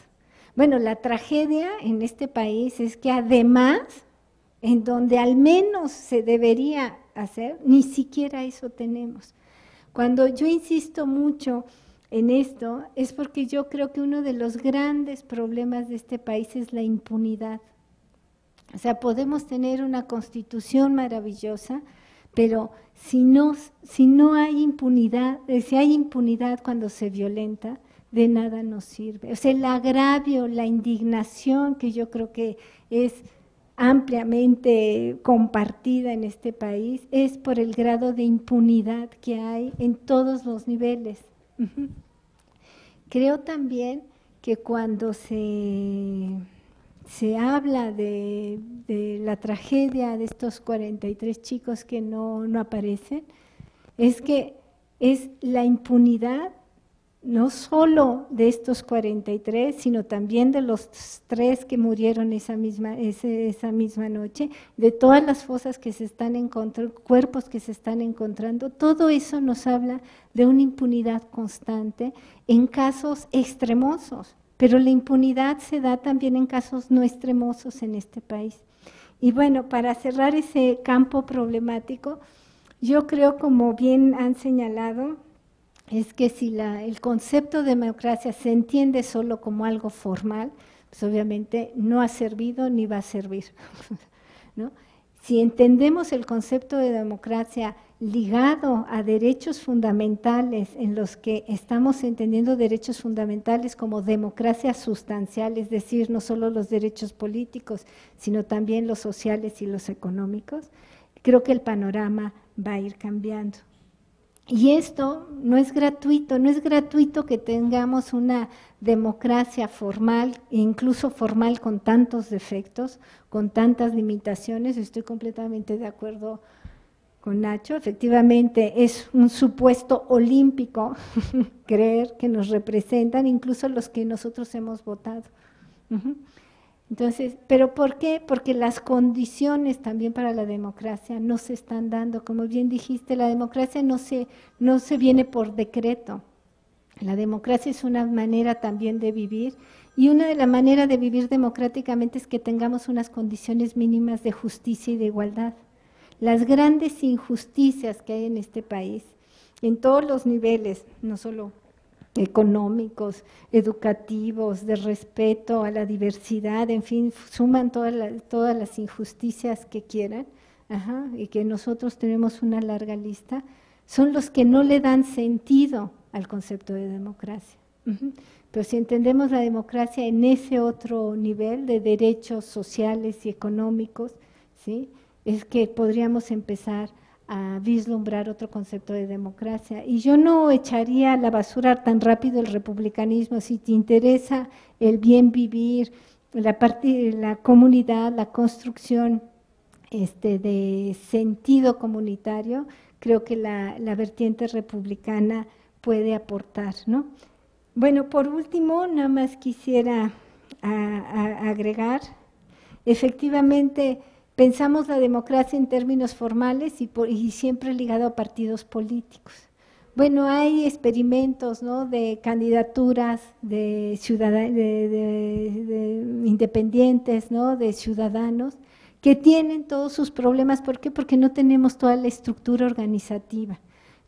Bueno, la tragedia en este país es que además, en donde al menos se debería hacer, ni siquiera eso tenemos. Cuando yo insisto mucho en esto es porque yo creo que uno de los grandes problemas de este país es la impunidad. O sea, podemos tener una constitución maravillosa, pero si no, si no hay impunidad, eh, si hay impunidad cuando se violenta, de nada nos sirve. O sea, el agravio, la indignación que yo creo que es ampliamente compartida en este país es por el grado de impunidad que hay en todos los niveles. Creo también que cuando se, se habla de, de, la tragedia de estos 43 chicos que no, no aparecen, es que es la impunidad no solo de estos 43, sino también de los tres que murieron esa misma, esa misma noche, de todas las fosas que se están encontrando, cuerpos que se están encontrando, todo eso nos habla de una impunidad constante en casos extremosos, pero la impunidad se da también en casos no extremosos en este país. Y bueno, para cerrar ese campo problemático, yo creo, como bien han señalado, es que si la, el concepto de democracia se entiende solo como algo formal, pues obviamente no ha servido ni va a servir. Si entendemos el concepto de democracia ligado a derechos fundamentales, en los que estamos entendiendo derechos fundamentales como democracia sustancial, es decir, no solo los derechos políticos, sino también los sociales y los económicos, creo que el panorama va a ir cambiando. Y esto no es gratuito, no es gratuito que tengamos una democracia formal, incluso formal con tantos defectos, con tantas limitaciones. Estoy completamente de acuerdo con Nacho. Efectivamente, es un supuesto olímpico creer que nos representan, incluso los que nosotros hemos votado. Entonces, ¿pero por qué? Porque las condiciones también para la democracia no se están dando. Como bien dijiste, la democracia no se, no se viene por decreto. La democracia es una manera también de vivir y una de las maneras de vivir democráticamente es que tengamos unas condiciones mínimas de justicia y de igualdad. Las grandes injusticias que hay en este país, en todos los niveles, no solo económicos, educativos, de respeto a la diversidad, en fin, suman todas las, todas las injusticias que quieran, y que nosotros tenemos una larga lista, son los que no le dan sentido al concepto de democracia. Pero si entendemos la democracia en ese otro nivel de derechos sociales y económicos, ¿sí? es que podríamos empezar a vislumbrar otro concepto de democracia. Y yo no echaría a la basura tan rápido el republicanismo. Si te interesa el bien vivir, la, parte, la comunidad, la construcción este, de sentido comunitario, creo que la, la vertiente republicana puede aportar, ¿no? Bueno, por último, nada más quisiera agregar, efectivamente, pensamos la democracia en términos formales y, siempre ligado a partidos políticos. Bueno, hay experimentos ¿no? de candidaturas de, de, independientes, ¿no? de ciudadanos, que tienen todos sus problemas. ¿Por qué? Porque no tenemos toda la estructura organizativa.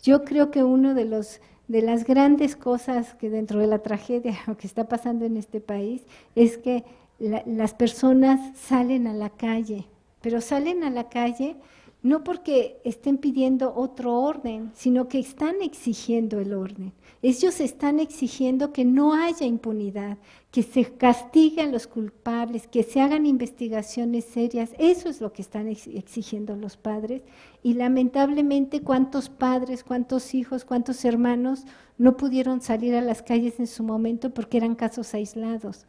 Yo creo que uno de los de las grandes cosas que dentro de la tragedia o que está pasando en este país es que las personas salen a la calle, pero salen a la calle no porque estén pidiendo otro orden, sino que están exigiendo el orden. Ellos están exigiendo que no haya impunidad, que se castigue a los culpables, que se hagan investigaciones serias. Eso es lo que están exigiendo los padres. Y lamentablemente, ¿cuántos padres, cuántos hijos, cuántos hermanos no pudieron salir a las calles en su momento porque eran casos aislados?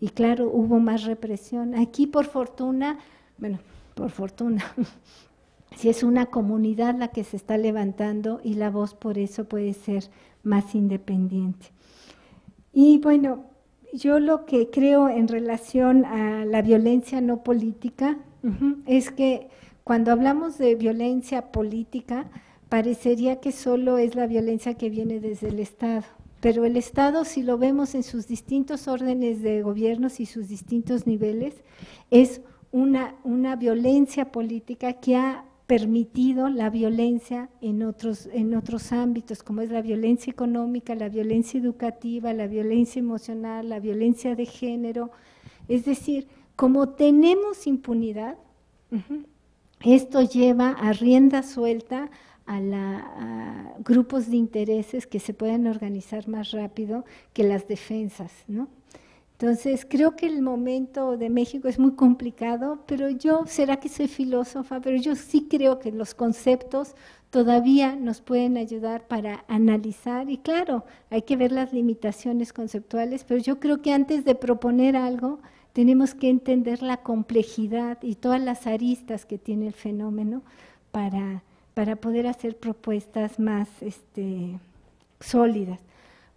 Y claro, hubo más represión. Aquí, por fortuna, bueno, por fortuna, si es una comunidad la que se está levantando y la voz por eso puede ser más independiente. Y bueno, yo lo que creo en relación a la violencia no política es que cuando hablamos de violencia política, parecería que solo es la violencia que viene desde el Estado. Pero el Estado, si lo vemos en sus distintos órdenes de gobiernos y sus distintos niveles, es una, violencia política que ha permitido la violencia en otros, en otros ámbitos, como es la violencia económica, la violencia educativa, la violencia emocional, la violencia de género. Es decir, como tenemos impunidad, esto lleva a rienda suelta a, a, grupos de intereses que se pueden organizar más rápido que las defensas, ¿no? Entonces, creo que el momento de México es muy complicado, pero yo, será que soy filósofa, pero yo sí creo que los conceptos todavía nos pueden ayudar para analizar y claro, hay que ver las limitaciones conceptuales, pero yo creo que antes de proponer algo, tenemos que entender la complejidad y todas las aristas que tiene el fenómeno para, para poder hacer propuestas más este, sólidas.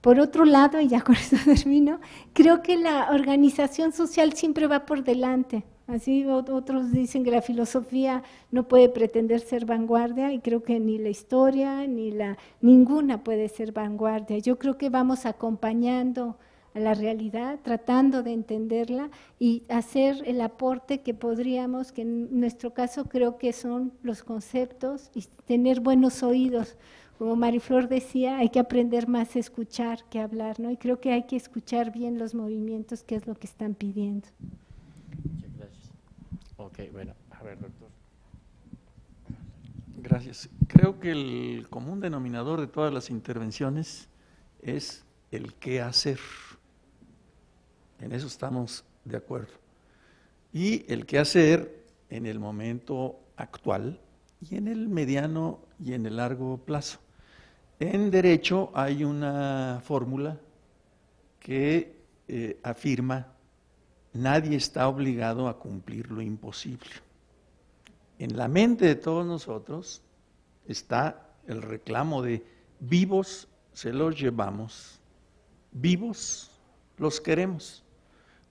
Por otro lado, y ya con eso termino, creo que la organización social siempre va por delante. Así otros dicen que la filosofía no puede pretender ser vanguardia y creo que ni la historia ni la ninguna puede ser vanguardia. Yo creo que vamos acompañando a la realidad, tratando de entenderla y hacer el aporte que podríamos, que en nuestro caso creo que son los conceptos y tener buenos oídos como Mariflor decía, hay que aprender más a escuchar que hablar, ¿no? Y creo que hay que escuchar bien los movimientos, que es lo que están pidiendo. Muchas gracias. Ok, bueno, a ver, doctor. Gracias. Creo que el común denominador de todas las intervenciones es el qué hacer. En eso estamos de acuerdo. Y el qué hacer en el momento actual y en el mediano y en el largo plazo. En derecho hay una fórmula que eh, afirma nadie está obligado a cumplir lo imposible. En la mente de todos nosotros está el reclamo de vivos se los llevamos, vivos los queremos.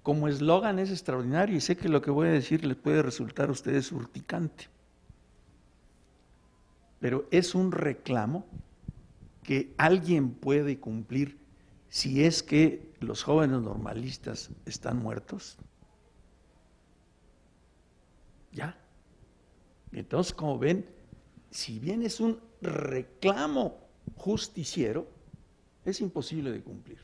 Como eslogan es extraordinario y sé que lo que voy a decir les puede resultar a ustedes urticante, pero es un reclamo que alguien puede cumplir si es que los jóvenes normalistas están muertos? ¿Ya? Entonces, como ven, si bien es un reclamo justiciero, es imposible de cumplir.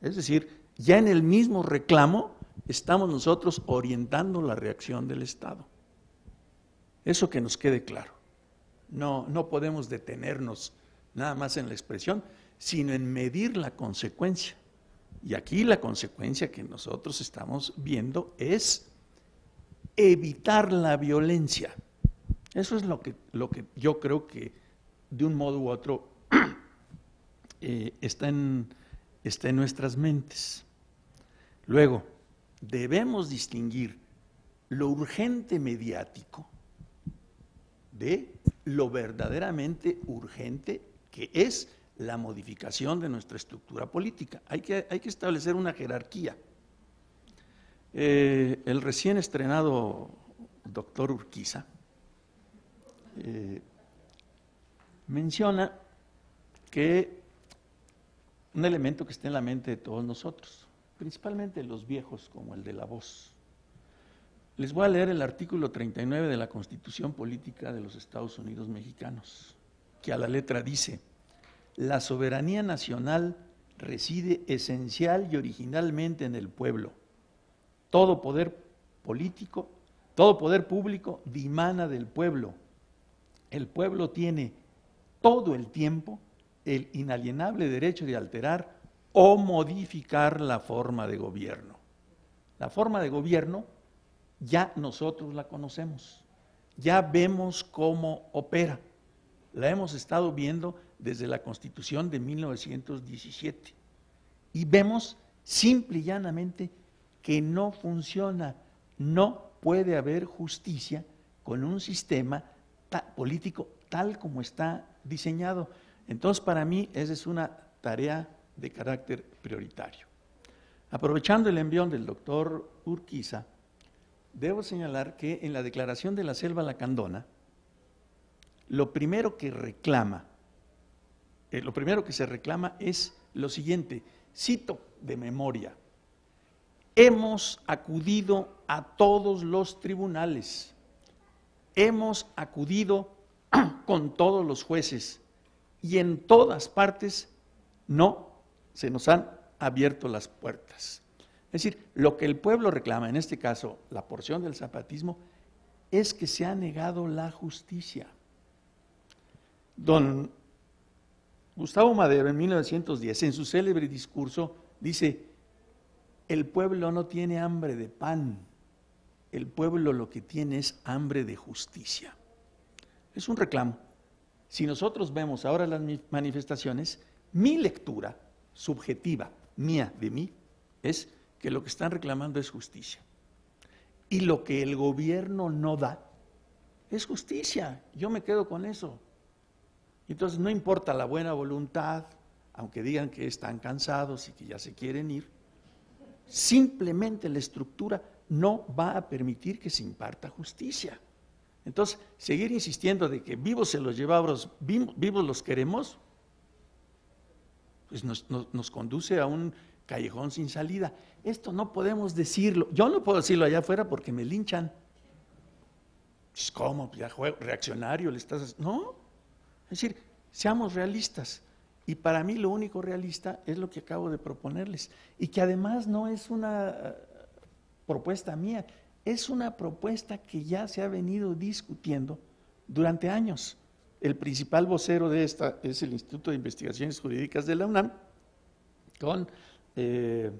Es decir, ya en el mismo reclamo estamos nosotros orientando la reacción del Estado. Eso que nos quede claro. No, no podemos detenernos nada más en la expresión, sino en medir la consecuencia. Y aquí la consecuencia que nosotros estamos viendo es evitar la violencia. Eso es lo que, lo que yo creo que de un modo u otro eh, está, en, está en nuestras mentes. Luego, debemos distinguir lo urgente mediático de lo verdaderamente urgente que es la modificación de nuestra estructura política. Hay que, hay que establecer una jerarquía. Eh, el recién estrenado doctor Urquiza eh, menciona que un elemento que está en la mente de todos nosotros, principalmente los viejos como el de la voz. Les voy a leer el artículo 39 de la Constitución Política de los Estados Unidos Mexicanos, que a la letra dice, la soberanía nacional reside esencial y originalmente en el pueblo. Todo poder político, todo poder público dimana del pueblo. El pueblo tiene todo el tiempo el inalienable derecho de alterar o modificar la forma de gobierno. La forma de gobierno ya nosotros la conocemos, ya vemos cómo opera. La hemos estado viendo desde la Constitución de 1917 y vemos simple y llanamente que no funciona, no puede haber justicia con un sistema político tal como está diseñado. Entonces, para mí, esa es una tarea de carácter prioritario. Aprovechando el envión del doctor Urquiza, debo señalar que en la declaración de la selva lacandona, lo primero que reclama, eh, lo primero que se reclama es lo siguiente, cito de memoria, hemos acudido a todos los tribunales, hemos acudido con todos los jueces y en todas partes no se nos han abierto las puertas. Es decir, lo que el pueblo reclama, en este caso la porción del zapatismo, es que se ha negado la justicia. Don Gustavo Madero en 1910, en su célebre discurso, dice, el pueblo no tiene hambre de pan, el pueblo lo que tiene es hambre de justicia. Es un reclamo. Si nosotros vemos ahora las manifestaciones, mi lectura subjetiva, mía, de mí, es que lo que están reclamando es justicia. Y lo que el gobierno no da es justicia. Yo me quedo con eso. Entonces no importa la buena voluntad, aunque digan que están cansados y que ya se quieren ir, simplemente la estructura no va a permitir que se imparta justicia. Entonces, seguir insistiendo de que vivos se los llevamos, vivos los queremos, pues nos, conduce a un callejón sin salida. Esto no podemos decirlo. Yo no puedo decirlo allá afuera porque me linchan. Pues, ¿Cómo? Ya reaccionario le estás... No. Es decir, seamos realistas. Y para mí lo único realista es lo que acabo de proponerles. Y que además no es una eh, propuesta mía, es una propuesta que ya se ha venido discutiendo durante años. El principal vocero de esta es el Instituto de Investigaciones Jurídicas de la UNAM, con eh,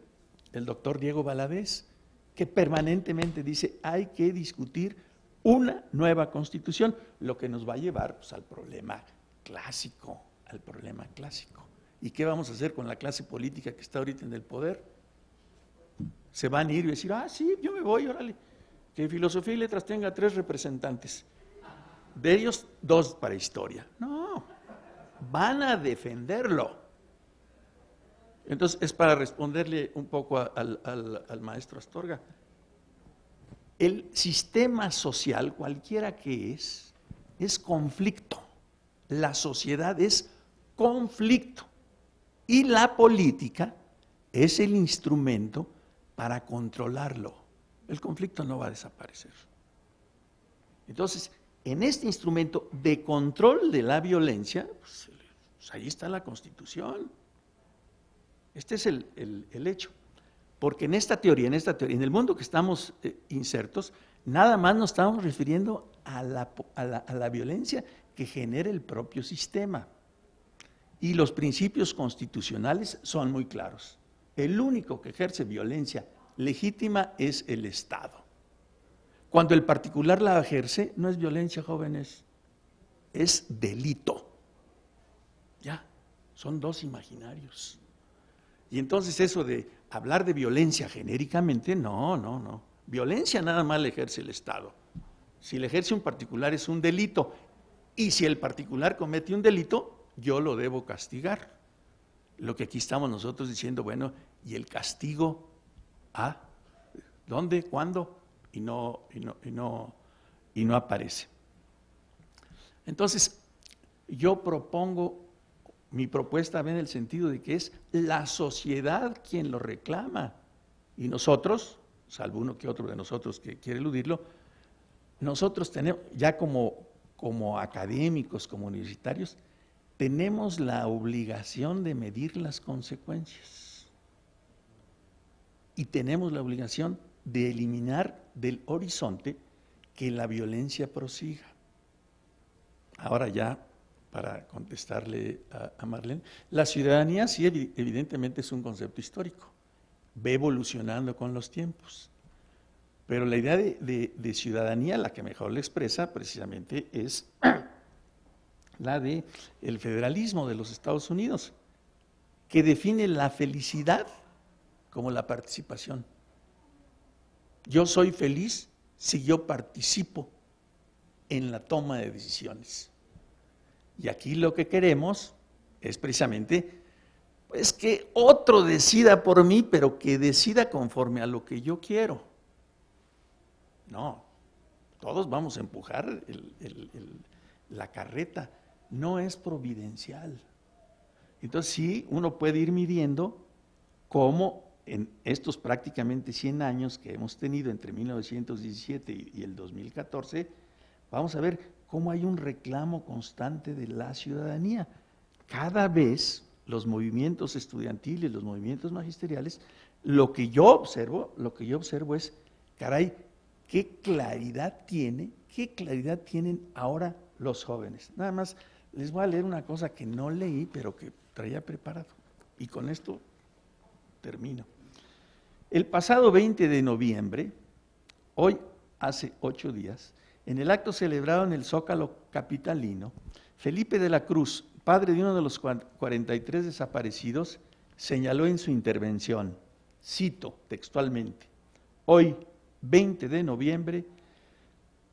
el doctor Diego Valadez, que permanentemente dice hay que discutir una nueva constitución, lo que nos va a llevar pues, al problema clásico, al problema clásico. ¿Y qué vamos a hacer con la clase política que está ahorita en el poder? Se van a ir y decir, ah, sí, yo me voy, órale que filosofía y letras tenga tres representantes, de ellos dos para historia. No, van a defenderlo. Entonces, es para responderle un poco al, al maestro Astorga. El sistema social, cualquiera que es, es conflicto. La sociedad es conflicto. Y la política es el instrumento para controlarlo el conflicto no va a desaparecer. Entonces, en este instrumento de control de la violencia, pues, pues ahí está la Constitución. Este es el, hecho. Porque en esta teoría, en esta teoría, en el mundo que estamos eh, insertos, Nada más nos estamos refiriendo a la, a la, a la violencia genera el propio sistema. Y los principios constitucionales son muy claros. El único que ejerce violencia legítima es el Estado. Cuando el particular la ejerce, no es violencia, jóvenes, es delito. Ya, son dos imaginarios. Y entonces eso de hablar de violencia genéricamente, no, no, no. Violencia nada más la ejerce el Estado. Si le ejerce un particular es un delito. Y si el particular comete un delito, yo lo debo castigar. Lo que aquí estamos nosotros diciendo, bueno, ¿y el castigo a dónde, cuándo? Y no, y no, y no, y no aparece. Entonces, yo propongo, mi propuesta va en el sentido de que es la sociedad quien lo reclama. Y nosotros, salvo uno que otro de nosotros que quiere eludirlo, nosotros tenemos, ya como, como académicos, como universitarios, tenemos la obligación de medir las consecuencias. Y tenemos la obligación de eliminar del horizonte que la violencia prosiga. Ahora ya, para contestarle a, Marlene, la ciudadanía sí evidentemente es un concepto histórico, va evolucionando con los tiempos. Pero la idea de, ciudadanía, la que mejor le expresa precisamente es la de el federalismo de los Estados Unidos, que define la felicidad como la participación. Yo soy feliz si yo participo en la toma de decisiones. Y aquí lo que queremos es precisamente pues que otro decida por mí, pero que decida conforme a lo que yo quiero. No, todos vamos a empujar la carreta no es providencial. Entonces sí, uno puede ir midiendo cómo en estos prácticamente 100 años que hemos tenido entre 1917 y el 2014, vamos a ver cómo hay un reclamo constante de la ciudadanía. Cada vez los movimientos estudiantiles, los movimientos magisteriales, lo que yo observo, lo que yo observo es, caray, qué claridad tiene, qué claridad tienen ahora los jóvenes. Nada más les voy a leer una cosa que no leí, pero que traía preparado. Y con esto termino. El pasado 20 de noviembre, hoy hace ocho días, en el acto celebrado en el Zócalo Capitalino, Felipe de la Cruz, padre de uno de los 43 desaparecidos, señaló en su intervención, cito textualmente, hoy, 20 de noviembre,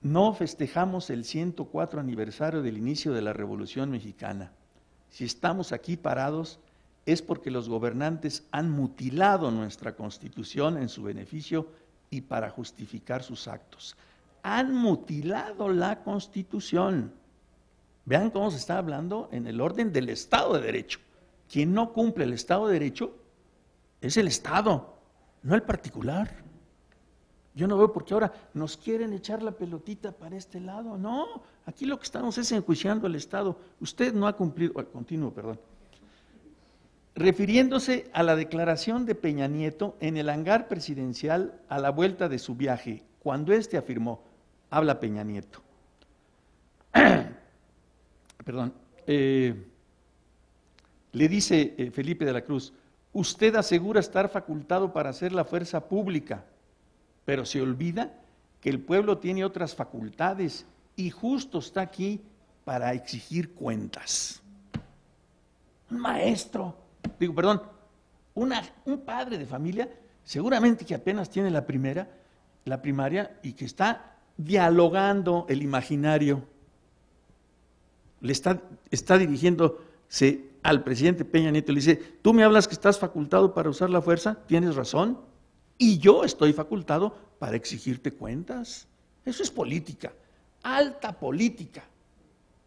no festejamos el 104 aniversario del inicio de la Revolución Mexicana. Si estamos aquí parados es porque los gobernantes han mutilado nuestra constitución en su beneficio y para justificar sus actos. Han mutilado la constitución. Vean cómo se está hablando en el orden del Estado de Derecho. Quien no cumple el Estado de Derecho es el Estado, no el particular. Yo no veo por qué ahora nos quieren echar la pelotita para este lado. No, aquí lo que estamos es enjuiciando al Estado. Usted no ha cumplido, continuo, perdón. Refiriéndose a la declaración de Peña Nieto en el hangar presidencial a la vuelta de su viaje, cuando éste afirmó, habla Peña Nieto. perdón. Eh, le dice eh, Felipe de la Cruz, usted asegura estar facultado para hacer la fuerza pública pero se olvida que el pueblo tiene otras facultades y justo está aquí para exigir cuentas. Un maestro, digo, perdón, un padre de familia, seguramente que apenas tiene la primera, la primaria, y que está dialogando el imaginario, le está, está dirigiéndose al presidente Peña Nieto, le dice, tú me hablas que estás facultado para usar la fuerza, tienes razón, y yo estoy facultado para exigirte cuentas. Eso es política, alta política.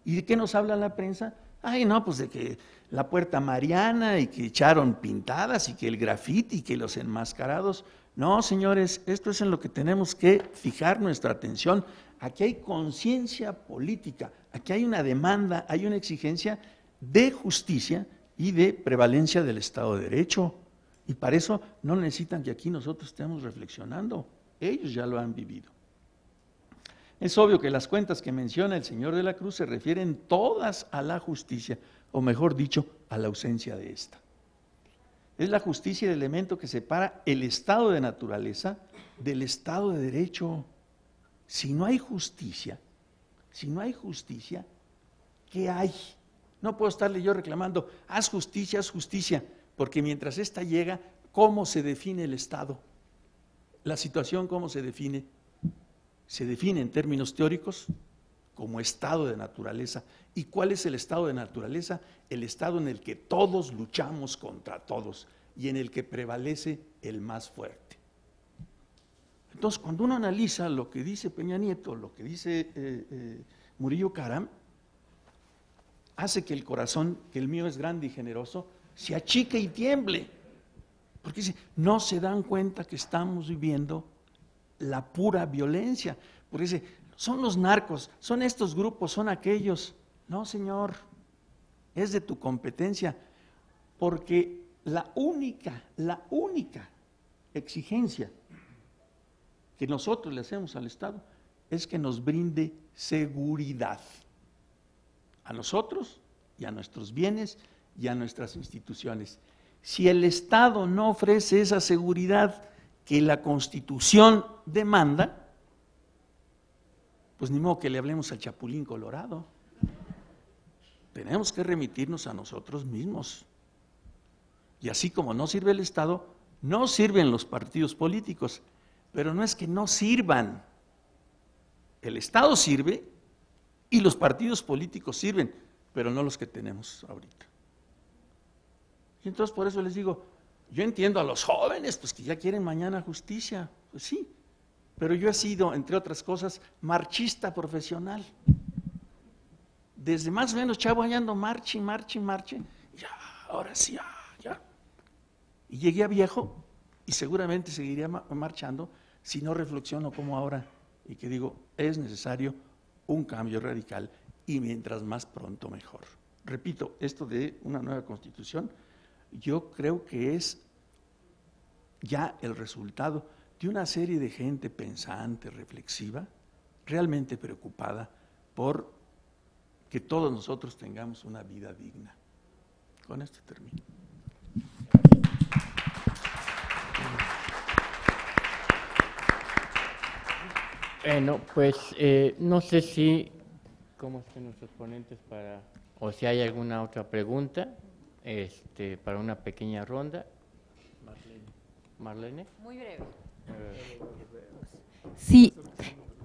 ¿Y de qué nos habla la prensa? Ay, no, pues de que la puerta mariana y que echaron pintadas y que el grafiti y que los enmascarados. No, señores, esto es en lo que tenemos que fijar nuestra atención. Aquí hay conciencia política, aquí hay una demanda, hay una exigencia de justicia y de prevalencia del Estado de Derecho. Y para eso no necesitan que aquí nosotros estemos reflexionando. Ellos ya lo han vivido. Es obvio que las cuentas que menciona el Señor de la Cruz se refieren todas a la justicia, o mejor dicho, a la ausencia de esta. Es la justicia el elemento que separa el estado de naturaleza del estado de derecho. Si no hay justicia, si no hay justicia, ¿qué hay? No puedo estarle yo reclamando, haz justicia, haz justicia, porque mientras esta llega, ¿cómo se define el Estado? La situación, ¿cómo se define? Se define en términos teóricos como estado de naturaleza. ¿Y cuál es el estado de naturaleza? El estado en el que todos luchamos contra todos y en el que prevalece el más fuerte. Entonces, cuando uno analiza lo que dice Peña Nieto, lo que dice eh, eh, Murillo Caram, hace que el corazón, que el mío es grande y generoso, se achique y tiemble. Porque no se dan cuenta que estamos viviendo la pura violencia. Porque dice, son los narcos, son estos grupos, son aquellos. No, Señor, es de tu competencia. Porque la única, la única exigencia que nosotros le hacemos al Estado es que nos brinde seguridad a nosotros y a nuestros bienes y a nuestras instituciones. Si el Estado no ofrece esa seguridad que la Constitución demanda, pues ni modo que le hablemos al Chapulín Colorado. Tenemos que remitirnos a nosotros mismos. Y así como no sirve el Estado, no sirven los partidos políticos. Pero no es que no sirvan. El Estado sirve y los partidos políticos sirven, pero no los que tenemos ahorita. Y entonces por eso les digo, yo entiendo a los jóvenes, pues que ya quieren mañana justicia, pues sí, pero yo he sido, entre otras cosas, marchista profesional. Desde más o menos chavo allá ando marche, marche, marche, ya, ahora sí, ya, ya. Y llegué a viejo y seguramente seguiría marchando si no reflexiono como ahora y que digo, es necesario un cambio radical y mientras más pronto mejor. Repito, esto de una nueva constitución, yo creo que es ya el resultado de una serie de gente pensante, reflexiva, realmente preocupada por que todos nosotros tengamos una vida digna. Con esto termino. Bueno, pues eh, no sé si, cómo están nuestros ponentes para, o si hay alguna otra pregunta, este, para una pequeña ronda. Marlene. Muy breve. Sí,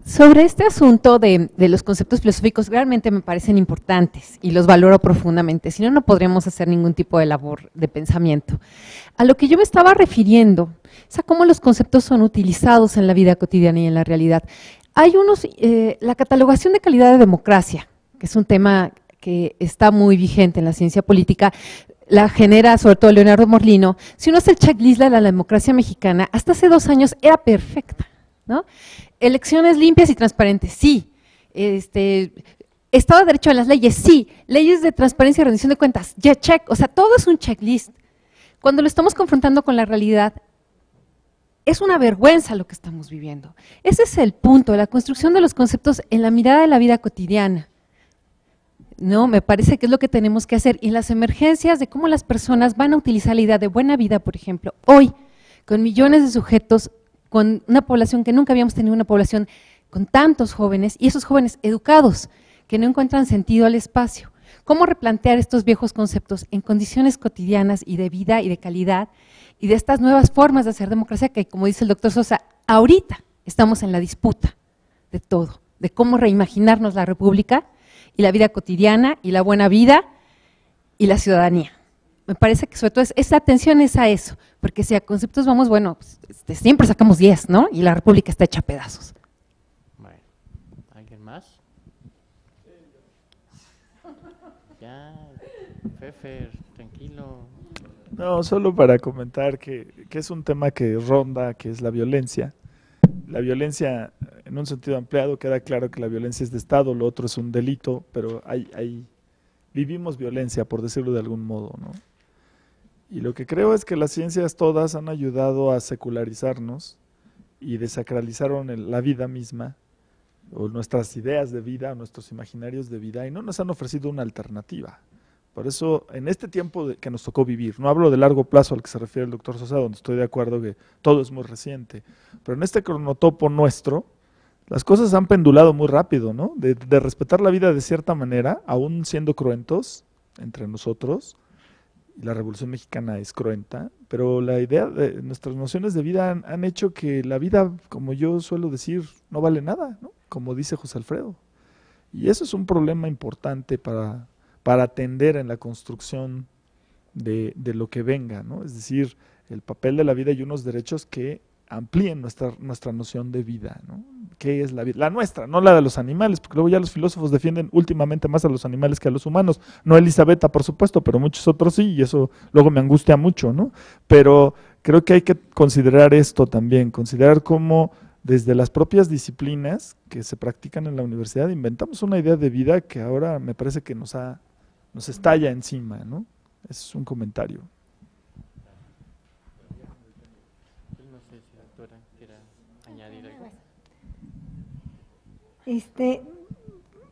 sobre este asunto de, de, los conceptos filosóficos realmente me parecen importantes y los valoro profundamente, si no, no podríamos hacer ningún tipo de labor de pensamiento. A lo que yo me estaba refiriendo es a cómo los conceptos son utilizados en la vida cotidiana y en la realidad. Hay unos, eh, la catalogación de calidad de democracia, que es un tema que está muy vigente en la ciencia política, la genera sobre todo Leonardo Morlino. Si uno hace el checklist de la democracia mexicana, hasta hace dos años era perfecta. ¿no? Elecciones limpias y transparentes, sí. Este, Estado de Derecho en las leyes, sí. Leyes de transparencia y rendición de cuentas, ya check. O sea, todo es un checklist. Cuando lo estamos confrontando con la realidad, es una vergüenza lo que estamos viviendo. Ese es el punto, la construcción de los conceptos en la mirada de la vida cotidiana. No, me parece que es lo que tenemos que hacer. Y las emergencias de cómo las personas van a utilizar la idea de buena vida, por ejemplo, hoy, con millones de sujetos, con una población que nunca habíamos tenido una población con tantos jóvenes, y esos jóvenes educados, que no encuentran sentido al espacio. ¿Cómo replantear estos viejos conceptos en condiciones cotidianas y de vida y de calidad y de estas nuevas formas de hacer democracia que, como dice el doctor Sosa, ahorita estamos en la disputa de todo, de cómo reimaginarnos la república y la vida cotidiana y la buena vida y la ciudadanía. Me parece que sobre todo es, esa atención es a eso, porque si a conceptos vamos, bueno, pues, este, siempre sacamos 10, ¿no? Y la república está hecha a pedazos. Bueno, ¿alguien más? Ya, Fefer, tranquilo. No, solo para comentar que, que, es un tema que ronda, que es la violencia. La violencia, en un sentido ampliado, queda claro que la violencia es de Estado, lo otro es un delito, pero hay, hay, vivimos violencia, por decirlo de algún modo. ¿no? Y lo que creo es que las ciencias todas han ayudado a secularizarnos y desacralizaron la vida misma o nuestras ideas de vida, nuestros imaginarios de vida, y no nos han ofrecido una alternativa. Por eso, en este tiempo que nos tocó vivir, no hablo de largo plazo al que se refiere el doctor Sosa, donde estoy de acuerdo que todo es muy reciente, pero en este cronotopo nuestro, las cosas han pendulado muy rápido, ¿no? De, respetar la vida de cierta manera, aún siendo cruentos entre nosotros, la Revolución Mexicana es cruenta, pero la idea de nuestras nociones de vida han, han, hecho que la vida, como yo suelo decir, no vale nada, ¿no? como dice José Alfredo. Y eso es un problema importante para, para atender en la construcción de, de, lo que venga, ¿no? Es decir, el papel de la vida y unos derechos que amplíen nuestra, nuestra noción de vida, ¿no? ¿Qué es la vida? La nuestra, no la de los animales, porque luego ya los filósofos defienden últimamente más a los animales que a los humanos. No Elisabetta, por supuesto, pero muchos otros sí, y eso luego me angustia mucho, ¿no? Pero creo que hay que considerar esto también, considerar cómo desde las propias disciplinas que se practican en la universidad inventamos una idea de vida que ahora me parece que nos ha nos estalla encima, ¿no? Es un comentario. Este,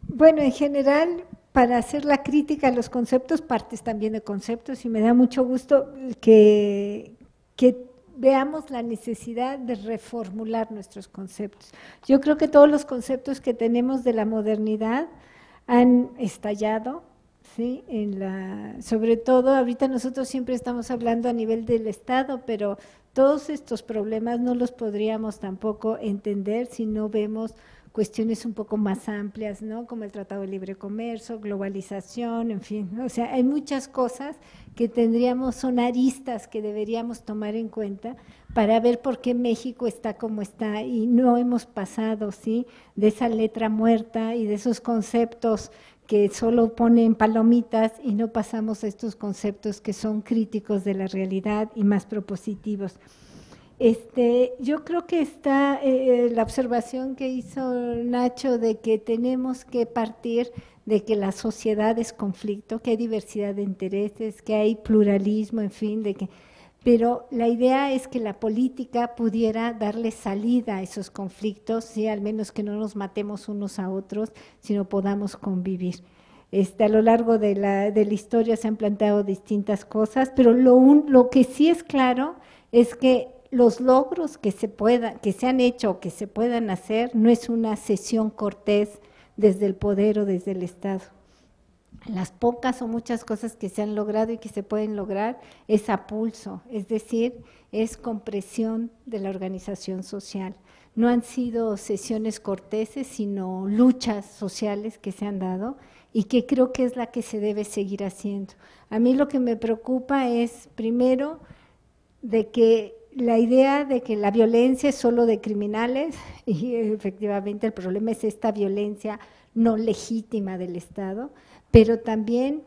bueno, en general, para hacer la crítica a los conceptos, partes también de conceptos y me da mucho gusto que, que veamos la necesidad de reformular nuestros conceptos. Yo creo que todos los conceptos que tenemos de la modernidad han estallado, ¿sí? En la, sobre todo, ahorita nosotros siempre estamos hablando a nivel del Estado, pero todos estos problemas no los podríamos tampoco entender si no vemos cuestiones un poco más amplias, ¿no? Como el Tratado de Libre Comercio, globalización, en fin, o sea, hay muchas cosas que tendríamos, son aristas que deberíamos tomar en cuenta para ver por qué México está como está y no hemos pasado, ¿sí? De esa letra muerta y de esos conceptos que solo ponen palomitas y no pasamos a estos conceptos que son críticos de la realidad y más propositivos. Este, yo creo que está eh, la observación que hizo Nacho de que tenemos que partir de que la sociedad es conflicto, que hay diversidad de intereses, que hay pluralismo, en fin, de que pero la idea es que la política pudiera darle salida a esos conflictos, ¿sí? al menos que no nos matemos unos a otros, sino podamos convivir. Este, a lo largo de la, historia se han planteado distintas cosas, pero lo que sí es claro es que los logros que se puedan, que se han hecho o que se puedan hacer no es una sesión cortés desde el poder o desde el Estado. Las pocas o muchas cosas que se han logrado y que se pueden lograr es a pulso, es decir, es compresión de la organización social. No han sido sesiones corteses, sino luchas sociales que se han dado y que creo que es la que se debe seguir haciendo. A mí lo que me preocupa es, primero, de que la idea de que la violencia es solo de criminales y efectivamente el problema es esta violencia no legítima del Estado, pero también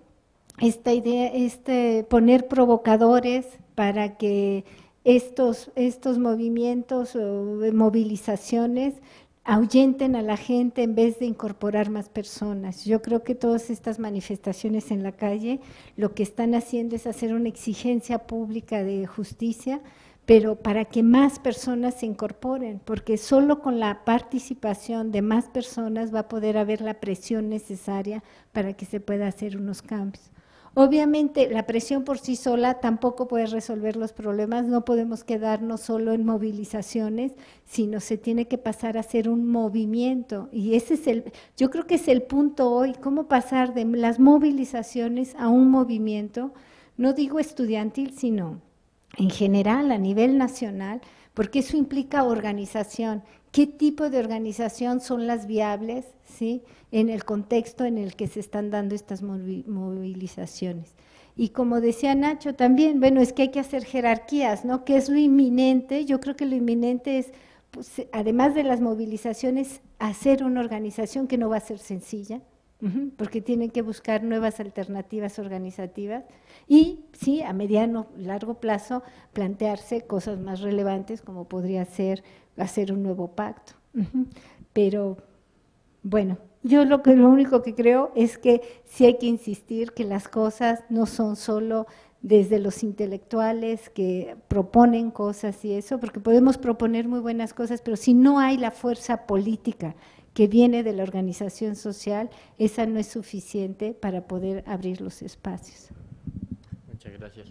esta idea, este poner provocadores para que estos, estos movimientos o movilizaciones ahuyenten a la gente en vez de incorporar más personas. Yo creo que todas estas manifestaciones en la calle lo que están haciendo es hacer una exigencia pública de justicia, pero para que más personas se incorporen, porque solo con la participación de más personas va a poder haber la presión necesaria para que se pueda hacer unos cambios. Obviamente la presión por sí sola tampoco puede resolver los problemas, no podemos quedarnos solo en movilizaciones, sino se tiene que pasar a hacer un movimiento y ese es el, yo creo que es el punto hoy, cómo pasar de las movilizaciones a un movimiento, no digo estudiantil, sino en general, a nivel nacional, porque eso implica organización. ¿Qué tipo de organización son las viables ¿sí? en el contexto en el que se están dando estas movilizaciones? Y como decía Nacho también, bueno, es que hay que hacer jerarquías, ¿no? ¿Qué es lo inminente? Yo creo que lo inminente es, pues, además de las movilizaciones, hacer una organización que no va a ser sencilla, porque tienen que buscar nuevas alternativas organizativas y sí, a mediano, largo plazo, plantearse cosas más relevantes como podría ser hacer un nuevo pacto. Pero bueno, yo lo que lo único que creo es que sí hay que insistir que las cosas no son solo desde los intelectuales que proponen cosas y eso, porque podemos proponer muy buenas cosas, pero si no hay la fuerza política que viene de la organización social, esa no es suficiente para poder abrir los espacios. Muchas gracias.